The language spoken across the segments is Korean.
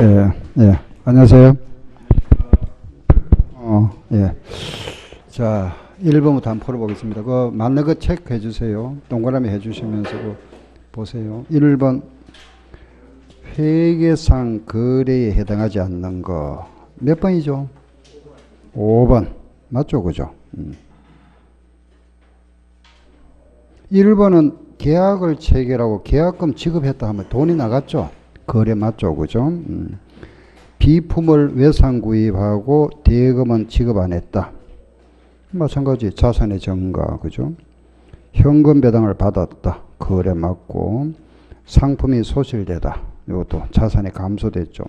예, 예. 안녕하세요. 어, 예. 자, 1번부터 한번 풀어보겠습니다. 그, 맞는 거 체크해 주세요. 동그라미 해 주시면서 그 보세요. 1번. 회계상 거래에 해당하지 않는 거. 몇 번이죠? 5번. 맞죠? 그죠? 음. 1번은 계약을 체결하고 계약금 지급했다 하면 돈이 나갔죠? 거래 맞죠? 그죠? 음. 비품을 외상 구입하고 대금은 지급 안 했다. 마찬가지 자산의 증가 그죠? 현금 배당을 받았다. 거래 맞고 상품이 소실되다. 이것도 자산이 감소됐죠.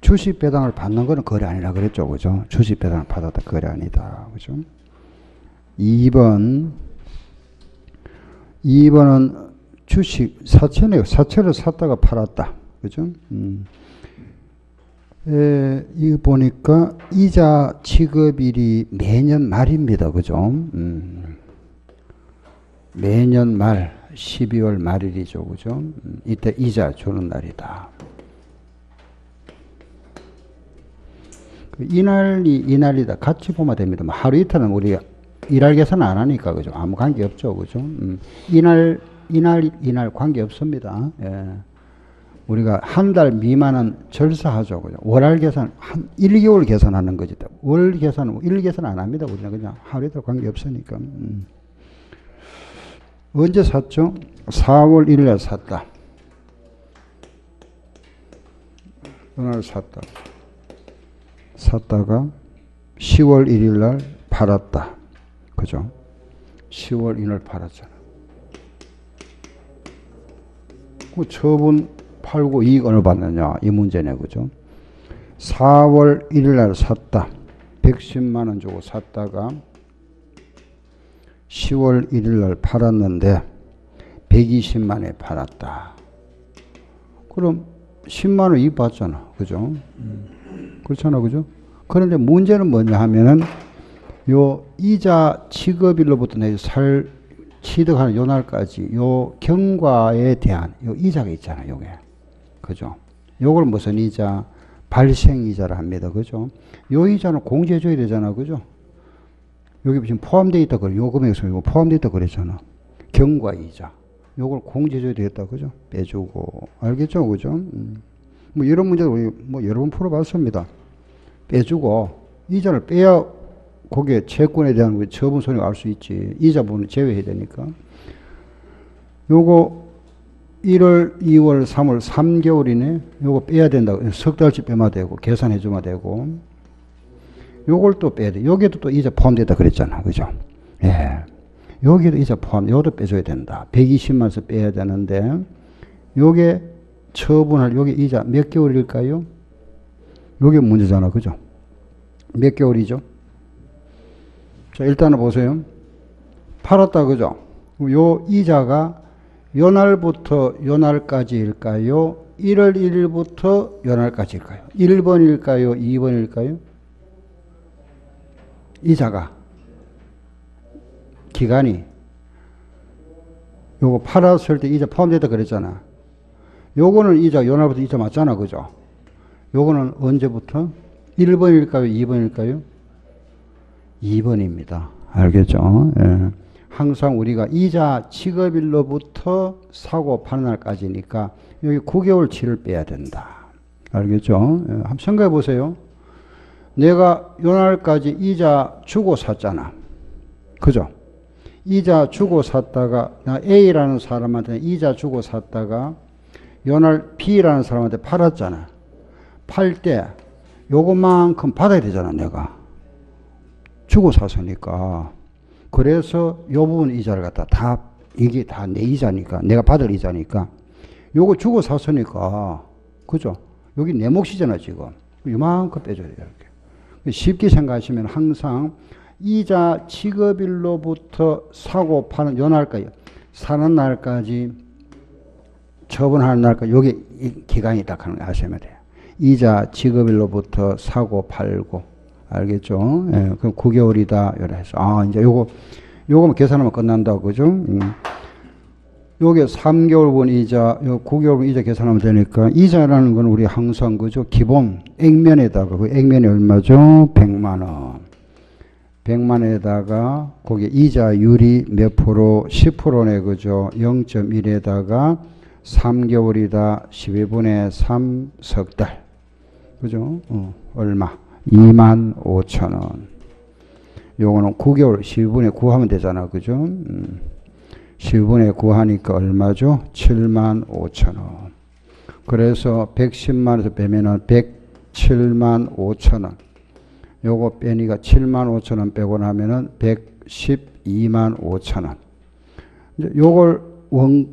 주식 배당을 받는 거는 거래 아니라 그랬죠. 그죠? 주식 배당을 받았다. 거래 아니다. 그죠? 2번 2번은 주식 사채네요. 사채를 샀다가 팔았다. 그죠? 음. 에, 이거 보니까 이자 지급일이 매년 말입니다. 그죠? 음. 매년 말 12월 말일이죠. 그죠? 음, 이때 이자 주는 날이다. 그 이날이 이날이다. 같이 보면 됩니다. 뭐 하루 이틀은 우리가 일할 계산 안 하니까 그죠? 아무 관계 없죠. 그죠? 음. 이날 이날 이날 관계 없습니다. 예. 우리가 한 달 미만은 절사하죠. 그죠? 월할 계산, 한 1개월 계산하는 거지. 월 계산, 일 계산 안 합니다. 우리는 그냥 하루 이틀 관계 없으니까. 음. 언제 샀죠? 4월 1일 날 샀다. 그날 샀다. 샀다가 10월 1일 날 팔았다. 그죠? 10월 1일 팔았잖아. 그 처분 팔고 이익 어느 받느냐? 이 문제네 그죠? 4월 1일 날 샀다. 110만 원 주고 샀다가 10월 1일 날 팔았는데 120만에 팔았다. 그럼 10만 원 이익 받잖아 그죠? 음. 그렇잖아 그죠? 그런데 문제는 뭐냐 하면은 요 이자 지급일로부터 내살 취득하는 요 날까지 요 경과에 대한 요 이자가 있잖아요 요게 그죠? 요걸 무슨 이자? 발생 이자를 합니다. 그죠? 요 이자는 공제해줘야 되잖아. 그죠? 여기 지금 포함되어 있다 그래. 요 금액에서 이거 포함되어 있다 그랬잖아. 경과 이자. 요걸 공제해줘야 되겠다. 그죠? 빼주고. 알겠죠? 그죠? 음. 뭐 이런 문제도 우리 뭐 여러 번 풀어봤습니다. 빼주고, 이자를 빼야 거기에 채권에 대한 처분 손해가 알수 있지. 이자 부분을 제외해야 되니까. 요거 1월, 2월, 3월, 3개월이네. 요거 빼야 된다고. 석 달치 빼면 되고, 계산해 주면 되고. 요걸 또 빼야 돼. 여기에도 또 이자 포함되다 그랬잖아. 그죠? 예. 여기도 이자 포함, 요도 빼줘야 된다. 120만원에서 빼야 되는데, 요게 처분할, 요게 이자 몇 개월일까요? 요게 문제잖아. 그죠? 몇 개월이죠? 자, 일단은 보세요. 팔았다. 그죠? 요 이자가 요 날부터 요 날까지일까요? 1월 1일부터 요 날까지일까요? 1번일까요? 2번일까요? 이자가 기간이 요거 팔았을 때 이자 포함됐다 그랬잖아. 요거는 이자 요 날부터 이자 맞잖아. 그죠? 요거는 언제부터? 1번일까요? 2번일까요? 2번입니다. 알겠죠? 예. 항상 우리가 이자 지급일로부터 사고 파는 날까지니까 여기 9개월 치를 빼야 된다. 알겠죠? 예, 한번 생각해 보세요. 내가 요 날까지 이자 주고 샀잖아. 그죠? 이자 주고 샀다가 나 A라는 사람한테 이자 주고 샀다가 요 날 B라는 사람한테 팔았잖아. 팔 때 요것만큼 받아야 되잖아, 내가. 주고 샀으니까. 그래서 요 부분 이자를 갖다 다 이게 다 내 이자니까 내가 받을 이자니까 요거 주고 샀으니까 그죠? 여기 내 몫이잖아 지금. 이만큼 빼줘야 돼요 이렇게. 쉽게 생각하시면 항상 이자 지급일로부터 사고 파는 요 날까지 사는 날까지 처분하는 날까지 요게 기간이 딱 하는 거 아시면 돼요. 이자 지급일로부터 사고 팔고 알겠죠? 예, 그럼 9개월이다. 이래 해서. 아, 이제 요거, 요거만 계산하면 끝난다. 그죠? 음. 요게 3개월분 이자, 요 9개월분 이자 계산하면 되니까 이자라는 건 우리 항상 그죠? 기본 액면에다가 그 액면이 얼마죠? 100만 원. 100만 원에다가 거기 이자율이 몇 프로? 10%네 그죠? 0.1에다가 3개월이다 12분의 3 석 달. 그죠? 어, 얼마? 2만 5천 원. 요거는 9개월 12분의 9 하면 되잖아. 그죠? 음. 10분의 9 하니까 얼마죠? 7만 5천 원. 그래서 110만 원에서 빼면은 107만 5천 원. 요거 빼니까 7만 5천 원 빼고 나면은 112만 5천 원. 이제 요걸 원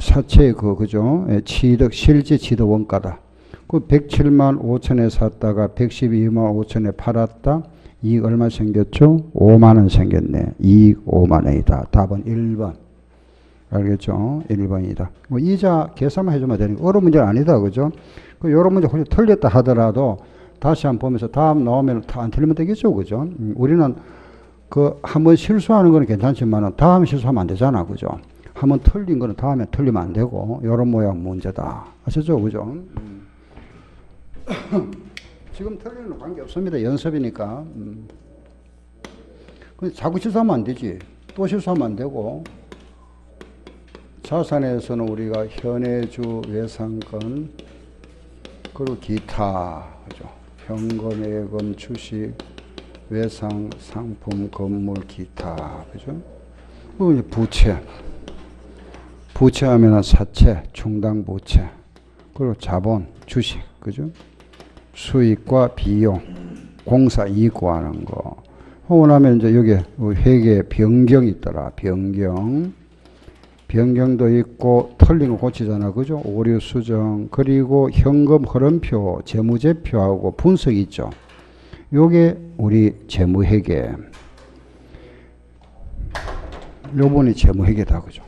사채 그 그죠? 예, 취득 실제 취득 원가다. 그 107만 5천에 샀다가 112만 5천에 팔았다. 이익 얼마 생겼죠? 5만 원 생겼네. 이익 5만 원이다. 답은 1번. 알겠죠? 1번이다. 뭐 이자 계산만 해주면 되니까 어려운 문제는 아니다. 그죠? 그 요런 문제 혹시 틀렸다 하더라도 다시 한번 보면서 다음 나오면 다 안 틀리면 되겠죠. 그죠? 음, 우리는 그 한 번 실수하는 거는 괜찮지만 다음 실수하면 안 되잖아. 그죠? 한 번 틀린 거는 다음에 틀리면 안 되고 요런 모양 문제다. 아셨죠? 그죠? 음. 지금 틀리는 건 관계 없습니다. 연습이니까. 음. 자꾸 실수하면 안 되지. 또 실수하면 안 되고. 자산에서는 우리가 현해주 외상권 그리고 기타 그죠 현금 예금 주식 외상 상품 건물 기타 그죠 그리고 부채 부채하면 사채 충당 부채 그리고 자본 주식 그죠 수익과 비용 공사 이익 구하는 거 하고 나면 이제 여기 회계 변경이 있더라 변경 변경도 있고 틀린 거 고치잖아. 그죠? 오류 수정, 그리고 현금 흐름표, 재무제표하고 분석이 있죠. 요게 우리 재무회계. 요번이 재무회계다. 그죠?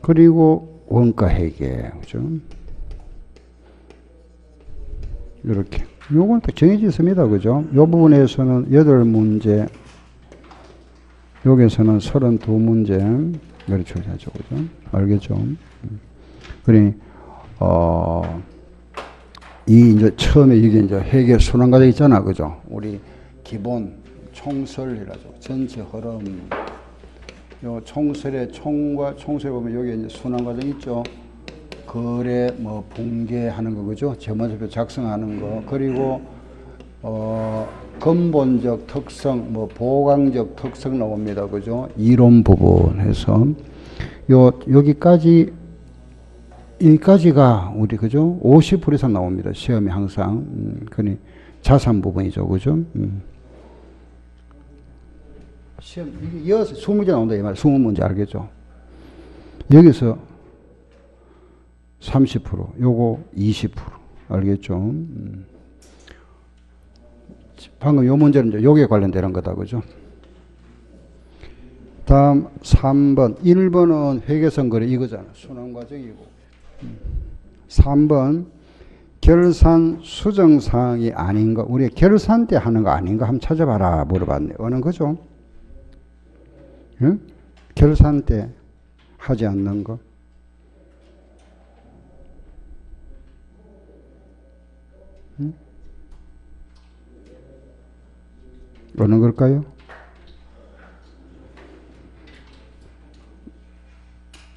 그리고 원가 회계. 그죠? 이렇게. 요건 딱 정해져 있습니다. 그죠? 요 부분에서는 여덟 문제, 여기서는 32문제 그렇죠. 그죠? 알겠죠? 그러니 어, 이 이제 처음에 이게 이제 회계 순환 과정 있잖아. 그죠? 우리 기본 총설이라죠. 전체 흐름. 요 총설의 총과 총설 보면 여기 이제 순환 과정 있죠. 거래 뭐 붕괴하는 거 그죠? 재무제표 작성하는 거 그리고 어 근본적 특성, 뭐 보강적 특성 나옵니다. 그죠? 이론 부분에서 요 여기까지 여기까지가 우리 그죠? 50% 이상 나옵니다. 시험이 항상. 음, 그니 자산 부분이죠. 그죠? 음. 시험 이게 이어서 20문제 나온다 이 말. 20문제 알겠죠? 여기서 30% 요거 20% 알겠죠? 음. 방금 요 문제는 요게 관련되는 거다. 그죠? 다음 3번. 1번은 회계선 거래 이거잖아. 순환 과정이고. 3번. 결산 수정 사항이 아닌 거. 우리 결산 때 하는 거 아닌가 한번 찾아봐라 물어봤네. 어느 거죠? 응? 결산 때 하지 않는 거. 응? 어느 걸까요?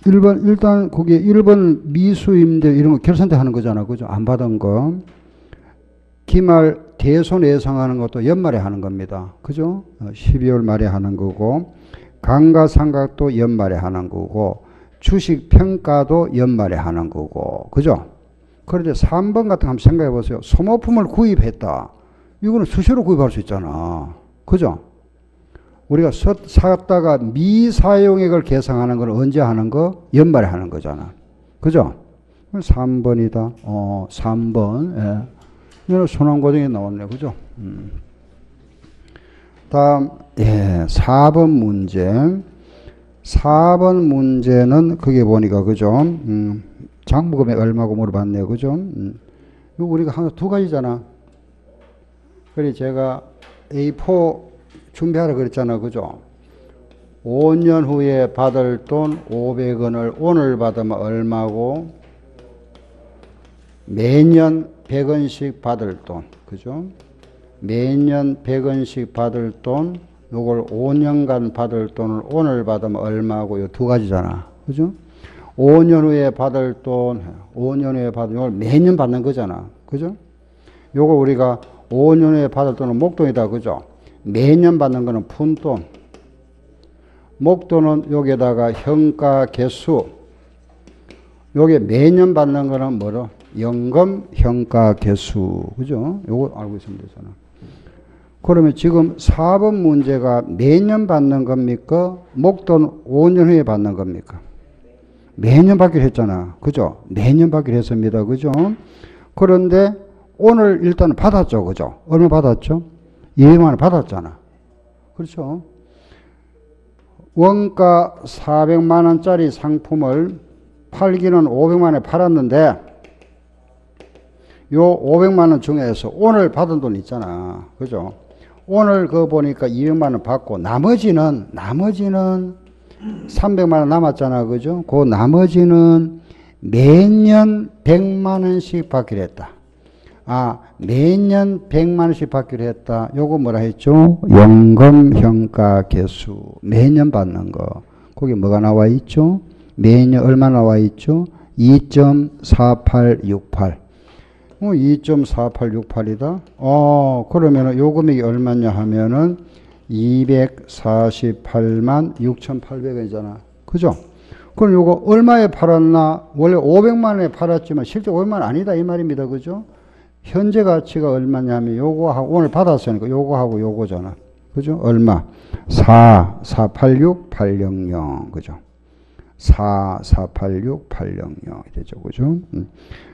1번, 일단 거기에 1번 미수임대 이런 거 결산대 하는 거잖아. 그죠? 안 받은 거. 기말 대손 예상하는 것도 연말에 하는 겁니다. 그죠? 12월 말에 하는 거고, 감가상각도 연말에 하는 거고, 주식 평가도 연말에 하는 거고, 그죠? 그런데 3번 같은 거 한번 생각해 보세요. 소모품을 구입했다. 이거는 수시로 구입할 수 있잖아. 그죠? 우리가 샀다가 미사용액을 계상하는 건 언제 하는 거? 연말에 하는 거잖아. 그죠? 3번이다. 어, 3번. 예. 이거는 순환과정에 나왔네. 그죠? 음. 다음, 예, 4번 문제. 4번 문제는 그게 보니까, 그죠? 음, 장부금액 얼마고 물어봤네요. 그죠? 음. 우리가 항상 두 가지잖아. 그래, 제가 A4 준비하라 그랬잖아. 그죠? 5년 후에 받을 돈 500원을 오늘 받으면 얼마고 매년 100원씩 받을 돈 그죠? 매년 100원씩 받을 돈 요걸 5년간 받을 돈을 오늘 받으면 얼마고 요두 가지잖아. 그죠? 5년 후에 받을 돈 5년 후에 받을 걸 매년 받는 거잖아. 그죠? 요거 우리가 5년 후에 받을 돈은 목돈이다. 그죠? 매년 받는 거는 푼돈. 목돈은 여기에다가 현가 개수. 요게 매년 받는 거는 뭐로? 연금 현가 개수. 그죠? 요거 알고 있으면 되잖아. 그러면 지금 4번 문제가 매년 받는 겁니까? 목돈 5년 후에 받는 겁니까? 매년 받기로 했잖아. 그죠? 매년 받기로 했습니다. 그죠? 그런데 오늘 일단 받았죠. 그죠? 얼마 받았죠? 200만 원 받았잖아. 그렇죠? 원가 400만 원짜리 상품을 팔기는 500만 원에 팔았는데 요 500만 원 중에서 오늘 받은 돈 있잖아. 그죠? 오늘 그거 보니까 200만 원 받고 나머지는 나머지는 300만 원 남았잖아. 그죠? 그 나머지는 매년 100만 원씩 받기로 했다. 아, 매년 100만 원씩 받기로 했다. 요거 뭐라 했죠? 연금 현가 개수. 매년 받는 거. 거기 뭐가 나와 있죠? 매년 얼마 나와 있죠? 2.4868. 어, 2.4868이다. 어, 그러면은 요 금액이 얼마냐 하면은 248만 6,800원이잖아. 그죠? 그럼 요거 얼마에 팔았나? 원래 500만 원에 팔았지만 실제 500만 원 아니다 이 말입니다. 그죠? 현재 가치가 얼마냐면 요거하고 오늘 받았으니까 요거하고 요거잖아. 그죠? 얼마? 4, 4, 8, 6, 800. 그죠? 4, 4, 8, 6, 800이 되죠. 그죠? 음.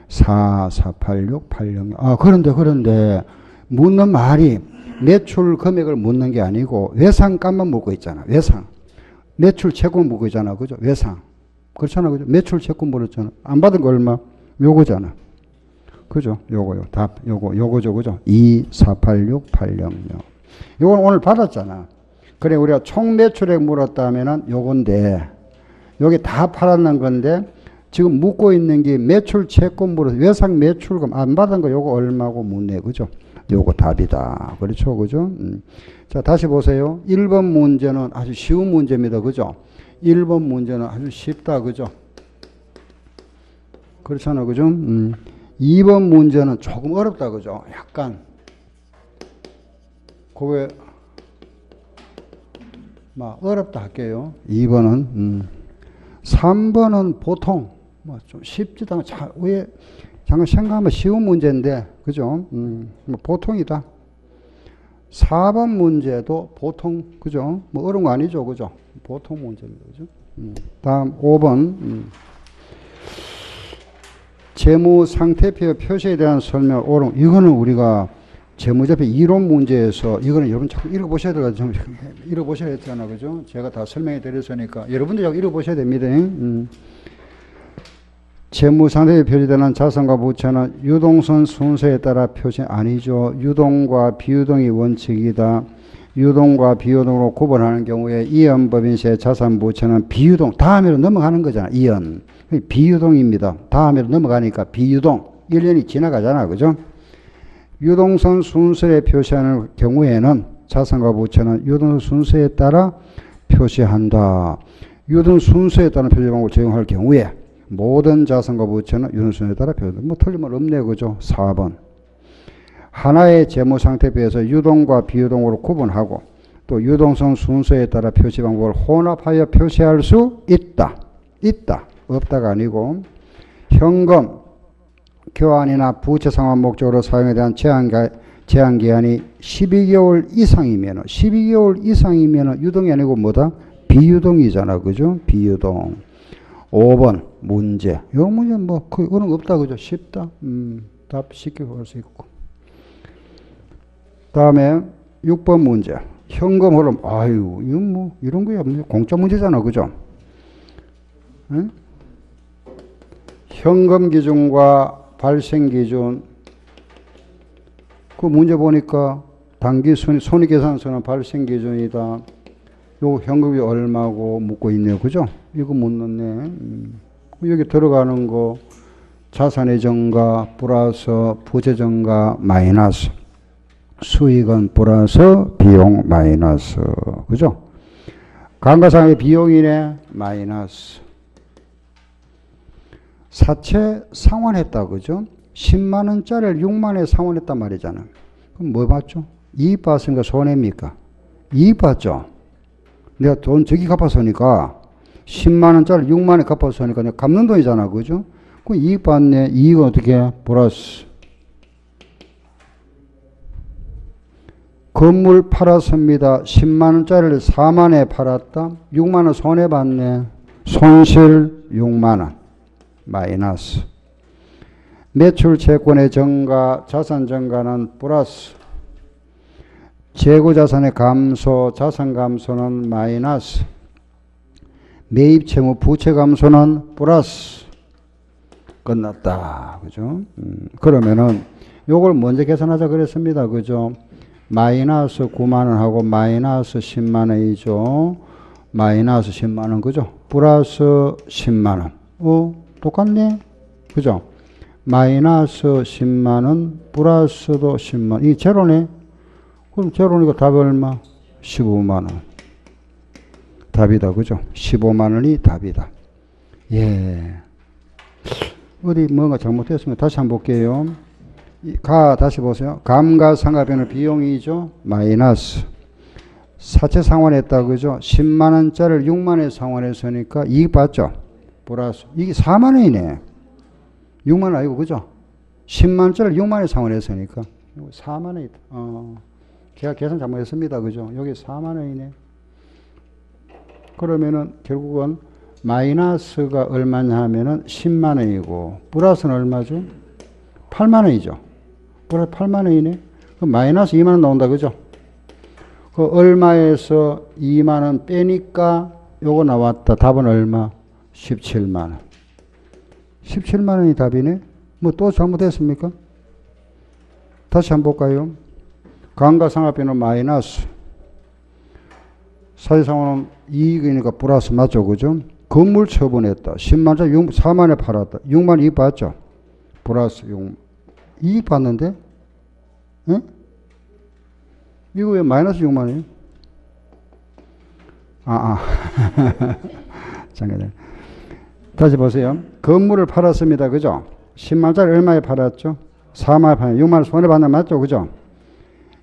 4, 4, 8, 6, 8, 0. 아, 그런데, 그런데, 묻는 말이 매출 금액을 묻는 게 아니고 외상값만 묻고 있잖아. 외상. 매출 채권 묻고 있잖아. 그죠? 외상. 그렇잖아. 그죠? 매출 채권 물었잖아. 안 받은 거 얼마? 요거잖아. 그죠? 요거요. 답. 요거, 요거죠. 그죠? 2, 4, 8, 6, 8, 0, 0. 요건 오늘 받았잖아. 그래, 우리가 총 매출액 물었다면은 요건데, 여기 다 팔았는 건데, 지금 묻고 있는 게 매출 채권으로 외상 매출금 안 받은 거 요거 얼마고 묻네. 그죠? 요거 답이다. 그렇죠. 그죠? 음. 자, 다시 보세요. 1번 문제는 아주 쉬운 문제입니다. 그죠? 1번 문제는 아주 쉽다. 그죠? 그렇잖아. 그죠? 음. 2번 문제는 조금 어렵다. 그죠? 약간. 그게 막 어렵다 할게요. 2번은 음. 3번은 보통 뭐 좀 쉽지도 않고 자, 왜 잠깐 생각하면 쉬운 문제인데 그죠? 음, 뭐 보통이다. 4번 문제도 보통 그죠? 뭐 어려운 거 아니죠, 그죠? 보통 문제입니다, 그죠? 음, 다음 5번 음. 재무 상태표 표시에 대한 설명 오름 이거는 우리가 재무제표 이론 문제에서 이거는 여러분 자꾸 읽어보셔야 돼가지고 읽어보셔야 되잖아 그죠? 제가 다 설명해 드렸으니까 여러분들 자꾸 읽어보셔야 됩니다. 음. 재무상태에 표시되는 자산과 부채는 유동선 순서에 따라 표시 아니죠. 유동과 비유동이 원칙이다. 유동과 비유동으로 구분하는 경우에 이연법인세 자산 부채는 비유동 다음으로 넘어가는 거잖아. 이연 비유동입니다. 다음으로 넘어가니까 비유동 1년이 지나가잖아. 그죠? 유동선 순서에 표시하는 경우에는 자산과 부채는 유동선 순서에 따라 표시한다. 유동 순서에 따른 표시 방법을 적용할 경우에 모든 자산과 부채는 유동순에 따라 표현돼. 뭐 틀림은 없네 그죠? 4번. 하나의 재무 상태표에서 유동과 비유동으로 구분하고 또 유동성 순서에 따라 표시 방법을 혼합하여 표시할 수 있다. 있다. 없다가 아니고 현금 교환이나 부채 상환 목적으로 사용에 대한 제한, 제한 기한이 12개월 이상이면 12개월 이상이면 유동이 아니고 뭐다? 비유동이잖아. 그죠? 비유동. 5번 문제. 이 문제 뭐 그거는 없다 그죠? 쉽다. 음, 답 쉽게 볼 수 있고. 다음에 6번 문제. 현금 흐름. 아유, 이건 뭐 이런 거야. 뭐 공짜 문제잖아. 그죠? 응? 현금 기준과 발생 기준. 그 문제 보니까 단기 손익, 손익 계산서는 발생 기준이다. 요 현금이 얼마고 묻고 있네요. 그죠? 이거 못 넣네. 음. 여기 들어가는 거 자산의 증가 플러스 부재 증가 마이너스 수익은 플러스 비용 마이너스 그죠? 감가상의 비용이네 마이너스 사채 상환했다 그죠? 10만 원짜리를 6만 원에 상환했단 말이잖아. 그럼 뭐 받죠? 이익 받으니까 손해입니까? 이익 받죠. 내가 돈 저기 갚아서니까 10만 원짜리 6만 원에 갚아서니까 내가 갚는 돈이잖아. 그죠? 그 이익 받네. 이익은 어떻게 해? 플러스. 건물 팔았습니다. 10만 원짜리를 4만 원에 팔았다. 6만 원 손해 봤네. 손실 6만 원. 마이너스. 매출 채권의 증가, 자산 증가는 플러스. 재고 자산의 감소, 자산 감소는 마이너스. 매입 채무 부채 감소는 플러스. 끝났다. 그죠? 음, 그러면은 요걸 먼저 계산하자 그랬습니다. 그죠? 마이너스 9만 원하고 마이너스 10만 원이죠. 마이너스 10만 원 그죠? 플러스 10만 원. 어, 똑같네. 그죠? 마이너스 10만 원 플러스도 10만 원. 이 제로네. 그럼 제로니까 답이 얼마? 15만 원. 답이다. 그죠? 15만 원이 답이다. 예. 어디 뭔가 잘못했으면 다시 한번 볼게요. 가 다시 보세요. 감가상각비는 비용이죠. 마이너스. 사채 상환했다 그죠? 10만 원짜리를 6만 원에 상환했으니까 이익 받죠. 플러스 이게 4만 원이네. 6만 원 아니고 그죠? 10만 원짜리를 6만 원에 상환했으니까 4만 원이다. 어. 제가 계산 잘못했습니다. 그죠? 여기 4만 원이네. 그러면은 결국은 마이너스가 얼마냐 하면은 10만 원이고 플러스는 얼마죠? 8만 원이죠. 플러스 8만 원이네. 그 마이너스 2만 원 나온다. 그죠? 그 얼마에서 2만 원 빼니까 요거 나왔다. 답은 얼마? 17만 원. 17만 원이 답이네. 뭐 또 잘못했습니까? 다시 한번 볼까요? 감가상각비는 마이너스. 사실상은 이익이니까 플러스 맞죠? 그죠? 건물 처분했다. 10만짜리 6, 4만에 팔았다. 6만 이익 받죠? 플러스 6. 이익 받는데? 응? 이거 왜 마이너스 6만이에요? 아, 아. 잠깐만. 다시 보세요. 건물을 팔았습니다. 그죠? 10만짜리 얼마에 팔았죠? 4만에 팔았 6만원 손해받는 맞죠? 그죠?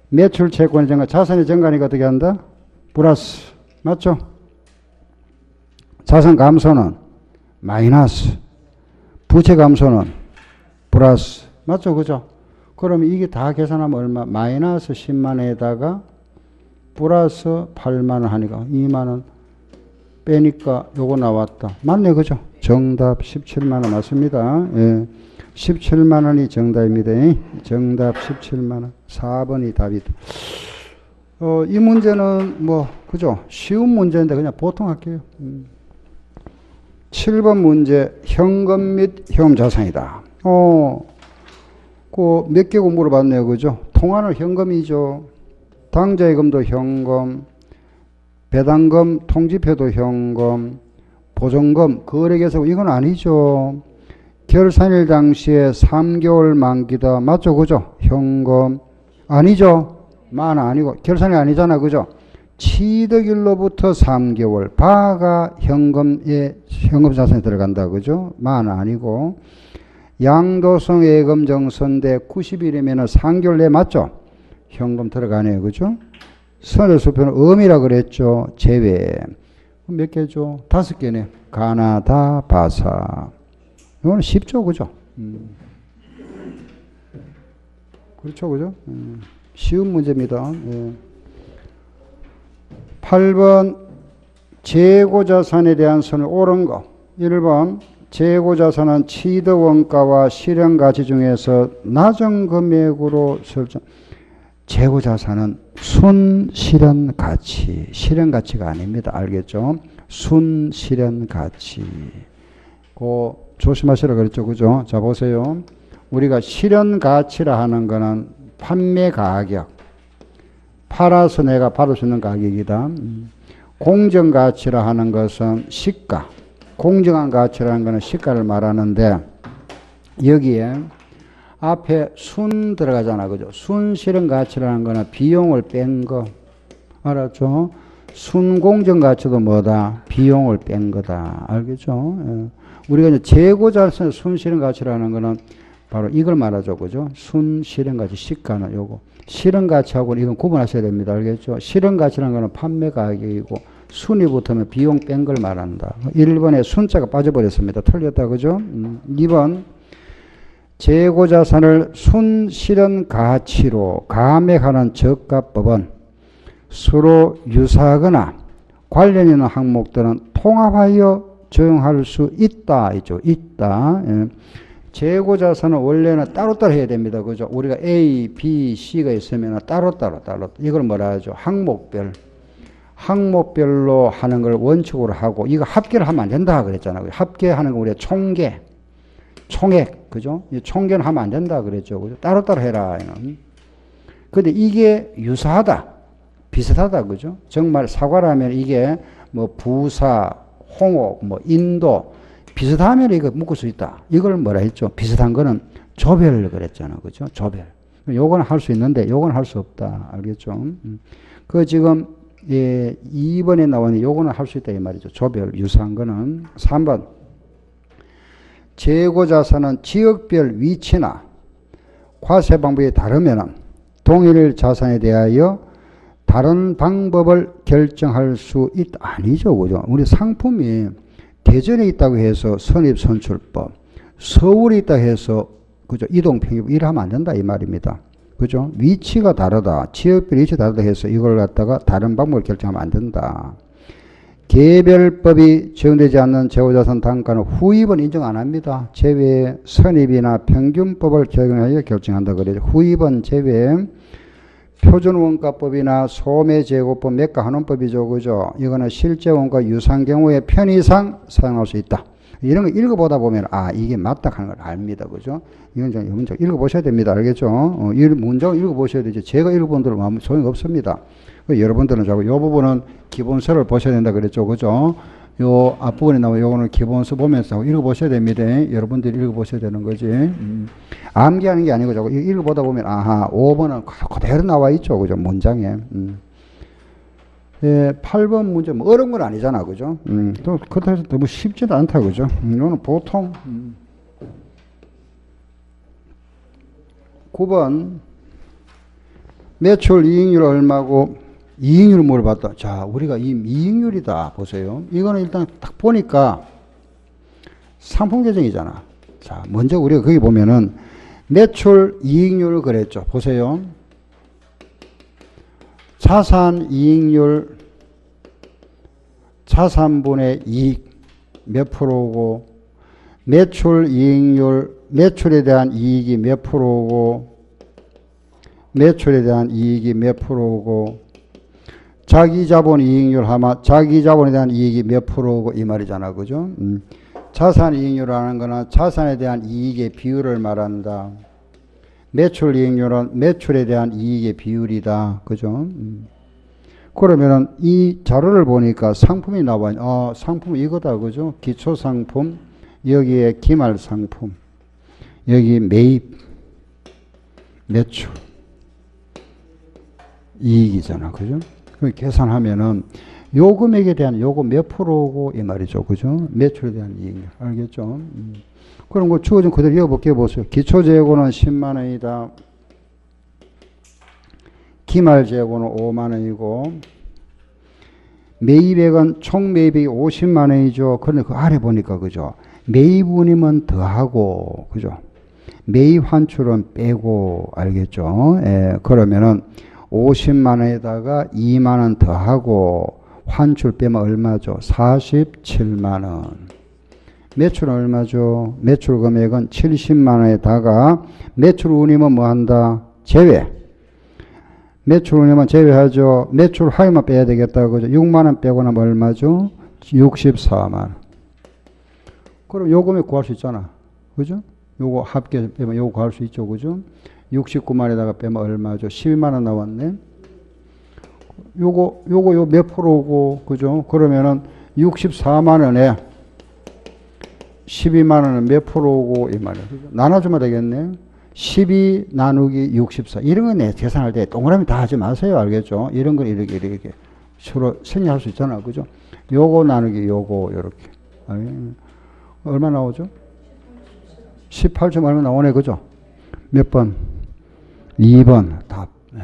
매출 채권의 증가, 자산의 증가니까 어떻게 한다? 플러스. 맞죠? 자산 감소는 마이너스. 부채 감소는 플러스. 맞죠? 그죠? 그러면 이게 다 계산하면 얼마? 마이너스 10만원에다가 플러스 8만원 하니까 2만원 빼니까 요거 나왔다. 맞네, 그죠? 정답 17만원 맞습니다. 예. 17만원이 정답입니다. 정답 17만원. 4번이 답이다. 어, 이 문제는 뭐, 그죠? 쉬운 문제인데 그냥 보통 할게요. 음. 7번 문제, 현금 및 현금 자산이다. 어, 그몇 개고 물어봤네요. 그죠? 통화는 현금이죠. 당자예금도 현금, 배당금, 통지표도 현금, 보증금, 거래계속 이건 아니죠. 결산일 당시에 3개월 만기다. 맞죠? 그죠? 현금. 아니죠? 만 아니고 결산이 아니잖아. 그죠? 취득일로부터 3개월 바가 현금에 현금 자산에 들어간다. 그죠? 만 아니고 양도성 예금 정선대 90일이면 3개월 내 맞죠? 현금 들어가네요. 그죠? 선을수표는 음이라 그랬죠. 제외. 몇 개죠? 다섯 개네. 가나다, 바사. 이거는 쉽죠. 그죠? 음. 그렇죠. 그죠? 음. 쉬운 문제입니다. 예. 8번 재고자산에 대한 선을 옳은 거. 1번 재고자산은 취득원가와 실현가치 중에서 낮은 금액으로 설정. 재고 자산은 순실현 가치, 실현 가치가 아닙니다. 알겠죠? 순실현 가치. 그 조심하시라 그랬죠. 그죠? 자, 보세요. 우리가 실현 가치라 하는 거는 판매 가격. 팔아서 내가 받을 수 있는 가격이다. 공정 가치라 하는 것은 시가, 공정한 가치라는 것은 시가를 말하는데 여기에 앞에 순 들어가잖아. 그죠? 순 실현 가치라는 거는 비용을 뺀 거. 알았죠? 순공정 가치도 뭐다? 비용을 뺀 거다. 알겠죠? 예. 우리가 이제 재고자산 순실현 가치라는 거는 바로 이걸 말하죠. 그죠? 순실현 가치, 시가는 요거. 실현 가치하고는 이건 구분하셔야 됩니다. 알겠죠? 실현 가치라는 거는 판매 가격이고 순이 붙으면 비용 뺀 걸 말한다. 1번에 순자가 빠져버렸습니다. 틀렸다. 그죠? 음, 2번. 재고 자산을 순실현 가치로 감액하는 저가법은 서로 유사하거나 관련 있는 항목들은 통합하여 적용할 수 있다. 있죠. 있다. 예. 재고 자산은 원래는 따로따로 해야 됩니다. 그죠? 우리가 A, B, C가 있으면 따로따로, 따로. 이걸 뭐라 하죠? 항목별. 항목별로 하는 걸 원칙으로 하고, 이거 합계를 하면 안 된다. 그랬잖아요. 합계하는 거 우리가 총계. 총액, 그죠? 총계는 하면 안 된다 그랬죠. 그죠? 따로따로 해라. 이는. 근데 이게 유사하다. 비슷하다. 그죠? 정말 사과라면 이게 뭐 부사, 홍옥, 뭐 인도, 비슷하면 이거 묶을 수 있다. 이걸 뭐라 했죠? 비슷한 거는 조별 그랬잖아. 그죠? 조별. 요거는 할수 있는데 요거는 할수 없다. 알겠죠? 음. 그 지금 예, 2번에 나오는 요거는 할 수 있다 이 말이죠. 조별 유사한 거는 3번 재고자산은 지역별 위치나 과세 방법이 다르면 동일 자산에 대하여 다른 방법을 결정할 수 있다. 아니죠. 그죠? 우리 상품이 대전에 있다고 해서 선입선출법, 서울에 있다 해서 그죠? 이동평입 이러면 안 된다 이 말입니다. 그죠? 위치가 다르다. 지역별 위치 다르다 해서 이걸 갖다가 다른 방법을 결정하면 안 된다. 개별법이 적용되지 않는 재고자산 단가는 후입은 인정 안 합니다. 제외 선입이나 평균법을 적용하여 결정한다 그래요. 후입은 제외 표준원가법이나 소매재고법 매가환원법이죠. 그죠? 이거는 실제 원가 유사한 경우에 편의상 사용할 수 있다. 이런 거 읽어보다 보면 아 이게 맞다 하는 걸 압니다. 그죠? 이건 좀 문장 읽어보셔야 됩니다. 알겠죠? 어, 이 문장 읽어보셔야 되죠. 제가 읽어본 대로 아무 소용 없습니다. 여러분들은 자꾸 이 부분은 기본서를 보셔야 된다 그랬죠. 그죠? 요 앞부분에 나와 요거는 기본서 보면서 읽어보셔야 됩니다. 여러분들이 읽어보셔야 되는 거지. 음. 암기하는 게 아니고 자꾸 읽어보다 보면 아하 5번은 그대로 나와 있죠. 그죠? 문장에. 음. 예, 8번 문제 뭐 어려운 건 아니잖아. 그죠? 음, 또 그렇다고 해서 너무 쉽지도 않다. 그죠? 음, 이거는 보통 음. 9번 매출 이익률 얼마고 이익률을 물어봤다. 자, 우리가 이 이익률이다. 보세요. 이거는 일단 딱 보니까 상품 계정이잖아. 자, 먼저 우리가 거기 보면은 매출 이익률을 그랬죠. 보세요. 자산 이익률, 자산분의 이익 몇 프로고, 매출 이익률, 매출에 대한 이익이 몇 프로고, 매출에 대한 이익이 몇 프로고, 자기 자본 이익률 하면 자기 자본에 대한 이익이 몇 프로고 이 말이잖아. 그죠? 음. 자산 이익률이라는 거는 자산에 대한 이익의 비율을 말한다. 매출 이익률은 매출에 대한 이익의 비율이다. 그죠? 음. 그러면은 이 자료를 보니까 상품이 나와요. 어, 상품 이거다. 그죠? 기초 상품, 여기에 기말 상품, 여기 매입, 매출, 이익이잖아. 그죠? 계산하면은 요 금액에 대한 요거 몇 프로고 이 말이죠. 그죠? 매출에 대한 이익. 알겠죠? 음. 그럼 뭐 주어진 그대로 이어볼게요. 보세요. 기초 재고는 10만 원이다. 기말 재고는 5만 원이고 매입액은 총 매입액이 50만 원이죠. 그런데 그 아래 보니까 그죠? 매입운임은 더하고 그죠? 매입 환출은 빼고 알겠죠? 예, 그러면은 50만 원에다가 2만 원 더하고 환출 빼면 얼마죠? 47만 원. 매출은 얼마죠? 매출 금액은 70만 원에다가 매출 운임은 뭐 한다? 제외. 매출 운임은 제외하죠. 매출 하위만 빼야 되겠다. 그죠? 6만 원 빼고 나면 얼마죠? 64만 원. 그럼 요 금액 구할 수 있잖아. 그죠? 요거 합계 빼면 요거 구할 수 있죠. 그죠? 69만에다가 빼면 얼마죠? 12만 원 나왔네. 요거, 요거, 요 몇 프로고, 그죠? 그러면은 64만 원에 12만 원은 몇 프로고, 이. 그죠? 나눠주면 되겠네. 12 나누기 64. 이런 거내 계산할 때 동그라미 다 하지 마세요. 알겠죠? 이런 건 이렇게, 이렇게. 서로 생략할 수 있잖아. 그죠? 요거 나누기 요거, 요렇게. 얼마 나오죠? 18점 얼마 나오네. 그죠? 몇 번? 2번 답. 네.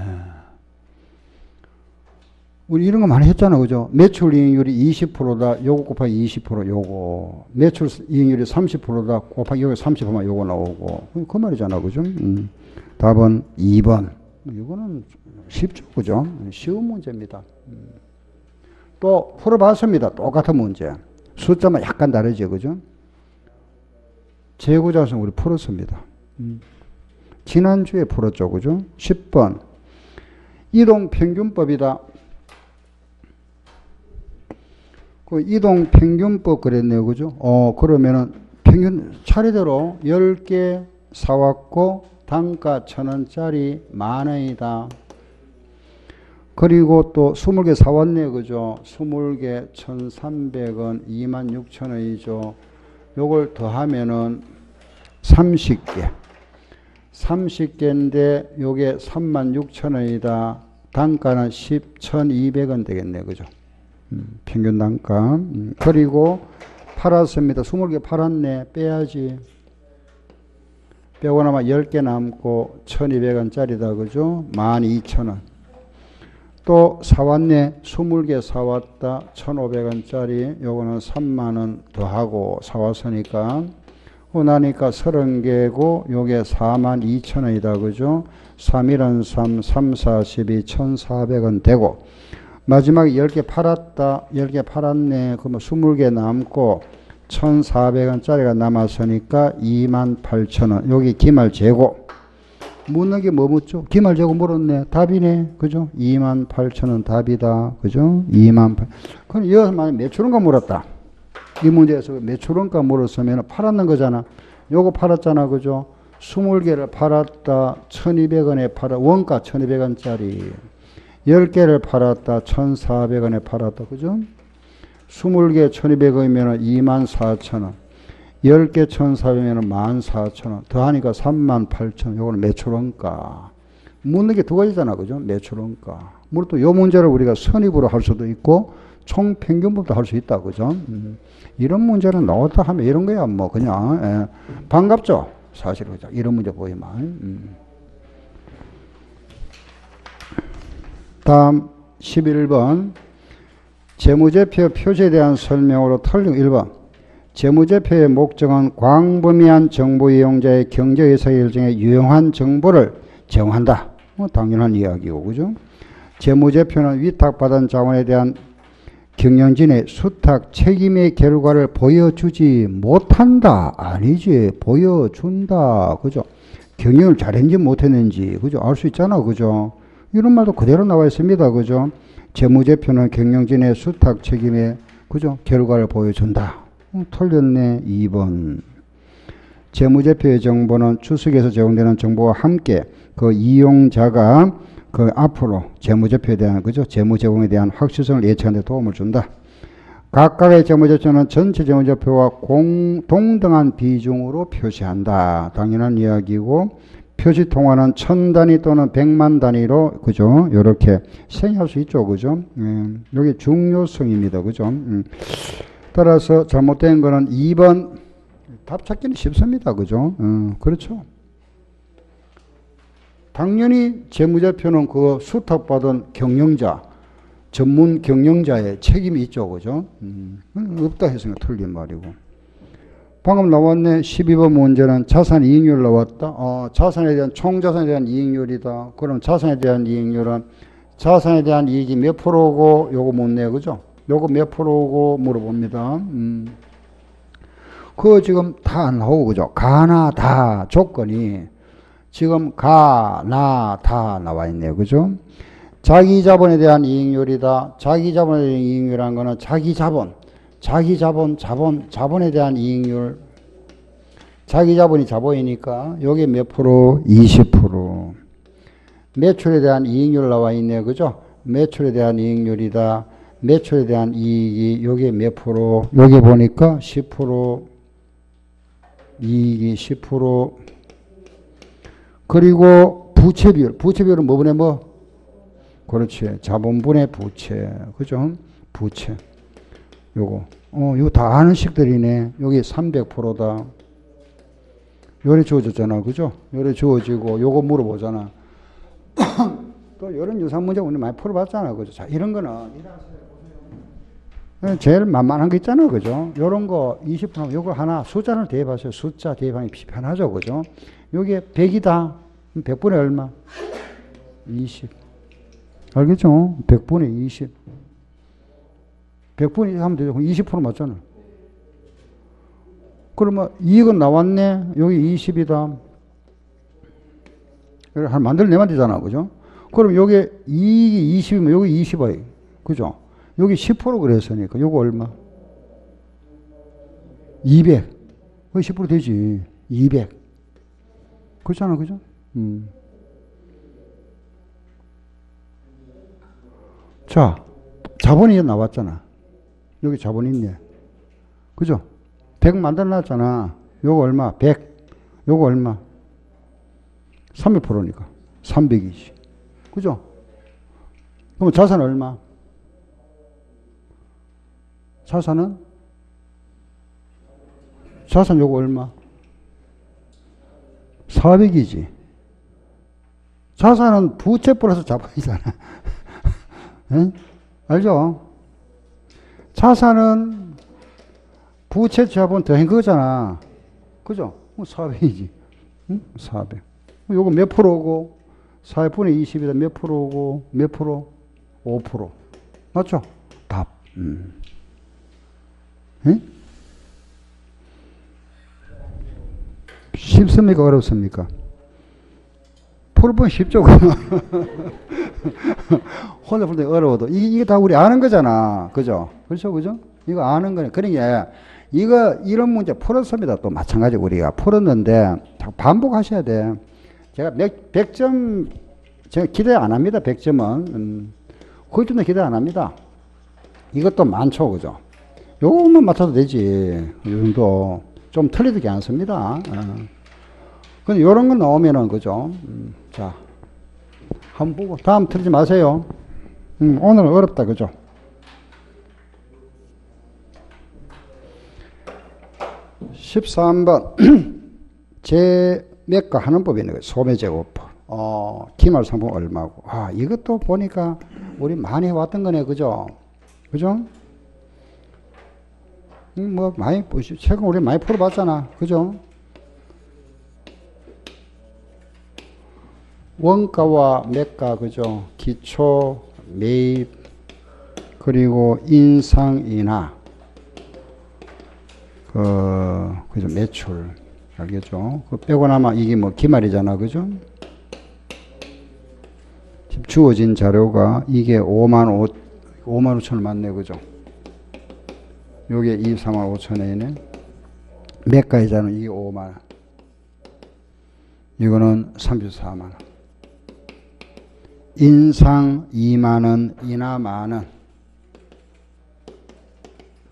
우리 이런 거 많이 했잖아. 그죠? 매출 이익률이 20%다. 요거 곱하기 20% 요거. 매출 이익률이 30%다. 곱하기 요거 30%만 요거 나오고. 그 말이잖아. 그죠? 음. 답은 2번. 이거는 쉽죠. 그죠? 쉬운 문제입니다. 음. 또 풀어봤습니다. 똑같은 문제. 숫자만 약간 다르죠. 그죠? 재고자성 우리 풀었습니다. 음. 지난주에 풀었죠. 그죠? 10번. 이동평균법이다. 그 이동 평균법 그랬네요. 그죠? 어, 그러면은 평균 차례대로 10개 사왔고 단가 천원짜리 만원이다. 그리고 또 20개 사왔네요. 그죠? 20개 1,300원 26,000원이죠. 요걸 더하면은 30개. 30개인데 요게 36,000원이다. 단가는 10,200원 되겠네. 그죠? 음, 평균 단가. 음, 그리고 팔았습니다. 20개 팔았네. 빼야지. 빼고 나면 10개 남고 1,200원짜리다. 그죠? 12,000원. 또 사왔네. 20개 사왔다. 1,500원짜리. 요거는 3만원 더하고 사왔으니까. 나니까 30개고 요게 4만 2천원이다. 그죠? 3일은 3, 3, 4, 12, 1,400원 되고 마지막에 10개 팔았다. 10개 팔았네. 그러면 20개 남고 1,400원짜리가 남았으니까 2만 8천원. 여기 기말 재고. 묻는 게 뭐 묻죠? 기말 재고 물었네. 답이네. 그죠? 2만 8천원 답이다. 그죠? 2만 8. 그럼 여기서 만약 매출원가 물었다. 이 문제에서 매출원가 물었으면 팔았는 거잖아. 요거 팔았잖아. 그죠? 20개를 팔았다. 1200원에 팔아. 원가 1200원짜리. 10개를 팔았다. 1400원에 팔았다. 그죠? 20개 1200원이면 24,000원. 10개 1,400원이면 14,000원. 더하니까 38,000원. 요거는 매출원가. 묻는 게 두 가지잖아. 그죠? 매출원가. 물론 또 요 문제를 우리가 선입으로 할 수도 있고 총 평균법도 할수 있다. 그죠? 음. 이런 문제는 나왔다 하면 이런 거야. 뭐 그냥 예. 반갑죠. 사실 그죠. 이런 문제 보이면. 음. 다음 11번 재무제표 표시에 대한 설명으로 틀린 1번 재무제표의 목적은 광범위한 정보 이용자의 경제의사 일정에 유용한 정보를 제공한다. 뭐 당연한 이야기고 그죠? 재무제표는 위탁받은 자원에 대한 경영진의 수탁 책임의 결과를 보여주지 못한다. 아니지. 보여준다. 그죠? 경영을 잘했는지 못했는지, 그죠? 알 수 있잖아. 그죠? 이런 말도 그대로 나와 있습니다. 그죠? 재무제표는 경영진의 수탁 책임의, 그죠? 결과를 보여준다. 어, 틀렸네. 2번. 재무제표의 정보는 주식에서 제공되는 정보와 함께 그 이용자가 그 앞으로 재무제표에 대한 그죠 재무 제공에 대한 확실성을 예측하는 데 도움을 준다. 각각의 재무제표는 전체 재무제표와 공, 동등한 비중으로 표시한다. 당연한 이야기고 표시 통화는 천 단위 또는 백만 단위로 그죠? 이렇게 생각할 수 있죠, 그죠? 음, 여기 중요성입니다, 그죠? 음. 따라서 잘못된 거는 2번 답 찾기는 쉽습니다, 그죠? 음, 그렇죠. 당연히 재무제표는 그 수탁받은 경영자, 전문 경영자의 책임이 있죠. 그죠? 음, 없다 했으니까 틀린 말이고. 방금 나왔네. 12번 문제는 자산 이익률 나왔다. 어, 자산에 대한, 총자산에 대한 이익률이다. 그럼 자산에 대한 이익률은 자산에 대한 이익이 몇 프로고 요거 묻네. 그죠? 요거 몇 프로고 물어봅니다. 음. 그거 지금 다 안 나오고, 그죠? 가나 다 조건이 지금 가, 나, 다 나와 있네요. 그죠? 자기 자본에 대한 이익률이다. 자기 자본에 대한 이익률이라는 거는 자기 자본, 자기 자본, 자본, 자본에 대한 이익률. 자기 자본이 자본이니까 여기 몇 프로? 20%. 매출에 대한 이익률 나와 있네요. 그죠? 매출에 대한 이익률이다. 매출에 대한 이익이 요게 몇 프로? 여기 보니까 10% 이익이 10% 그리고 부채 비율. 부채 비율은 뭐분의 뭐? 그렇지. 자본분의 부채. 그죠? 부채. 요거. 어, 이거 다 아는 식들이네. 여기 300%다. 요래 주어졌잖아. 그죠? 요래 주어지고, 요거 물어보잖아. 또 이런 유사 문제 우리 많이 풀어봤잖아. 그죠? 자, 이런 거는. 제일 만만한 거 있잖아. 그죠? 요런 거 20%, 요거 하나 숫자를 대입하세요. 숫자 대입하기 편하죠. 그죠? 요게 100이다. 100분의 얼마? 20. 알겠죠? 100분의 20. 100분의 20 하면 되죠. 20% 맞잖아. 그러면 이익은 나왔네. 여기 20이다. 한 만들어내면 되잖아. 그죠? 그럼 여기 이익이 20이면 여기 20이. 그죠? 여기 10% 그랬으니까 요거 얼마? 200. 그10% 되지. 200. 그렇잖아. 그죠? 음. 자, 자본이 나왔잖아. 여기 자본 있네. 그죠? 100 만들어놨잖아. 요거 얼마? 100. 요거 얼마? 300%니까. 320. 그죠? 그럼 자산 얼마? 자산은? 자산 요거 얼마? 400이지. 자산은 부채 플러스 자본이잖아. 응? 알죠? 자산은 부채 자본 더한 거잖아. 그죠? 400이지. 응? 400. 요거 몇 프로고? 4분의 20이다. 몇 프로고? 몇 프로? 5%. 맞죠? 답. 음. 응? 쉽습니까? 어렵습니까? 풀면 쉽죠. 혼자 풀 때 어려워도. 이게, 이게 다 우리 아는 거잖아. 그죠? 그렇죠? 그죠? 이거 아는 거네. 그러니까 이거, 이런 문제 풀었습니다. 또 마찬가지 우리가 풀었는데 반복하셔야 돼. 제가 몇, 100 점, 제가 기대 안 합니다. 100점은. 음, 거기도 기대 안 합니다. 이것도 많죠. 그죠? 요것만 맞춰도 되지. 이 정도. 좀 틀리지 않습니다. 어. 근데 요런 거 나오면은, 그죠? 음, 자, 한번 보고. 다음 틀리지 마세요. 음, 오늘은 어렵다. 그죠? 십삼 번 제몇가 하는 법이 있는 거예요. 소매제곱법. 어, 기말 상품 얼마고. 아, 이것도 보니까 우리 많이 해왔던 거네. 그죠? 그죠? 음, 뭐, 많이, 최근 우리 많이 풀어봤잖아. 그죠? 원가와 매가, 그죠? 기초, 매입, 그리고 인상, 인하, 그, 그죠? 매출. 알겠죠? 그 빼고 나면 이게 뭐 기말이잖아. 그죠? 지금 주어진 자료가 이게 5만 5, 5만 5천을 맞네. 그죠? 요게 24만 5천원이네. 매가이자는 이게 5만 원. 이거는 34만 원. 인상 2만원, 인하 만원.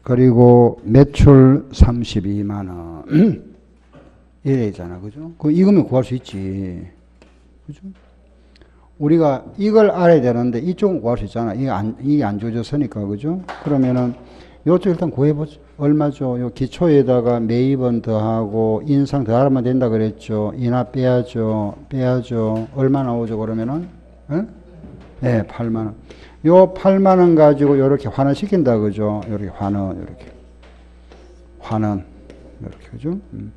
그리고 매출 32만원. 이래잖아. 그죠? 그 이거면 구할 수 있지. 그죠? 우리가 이걸 알아야 되는데 이쪽은 구할 수 있잖아. 이게 안, 이게 안 주어졌으니까. 그죠? 그러면은 요쪽 일단 구해보죠. 얼마죠? 요 기초에다가 매입은 더하고 인상 더하면 된다 그랬죠. 인하 빼야죠. 빼야죠. 얼마 나오죠? 그러면은? 예? 네, 8만 원. 요 8만 원 가지고 요렇게 환원 시킨다. 그죠? 요렇게 환원, 요렇게. 환원. 요렇게. 그죠? 음.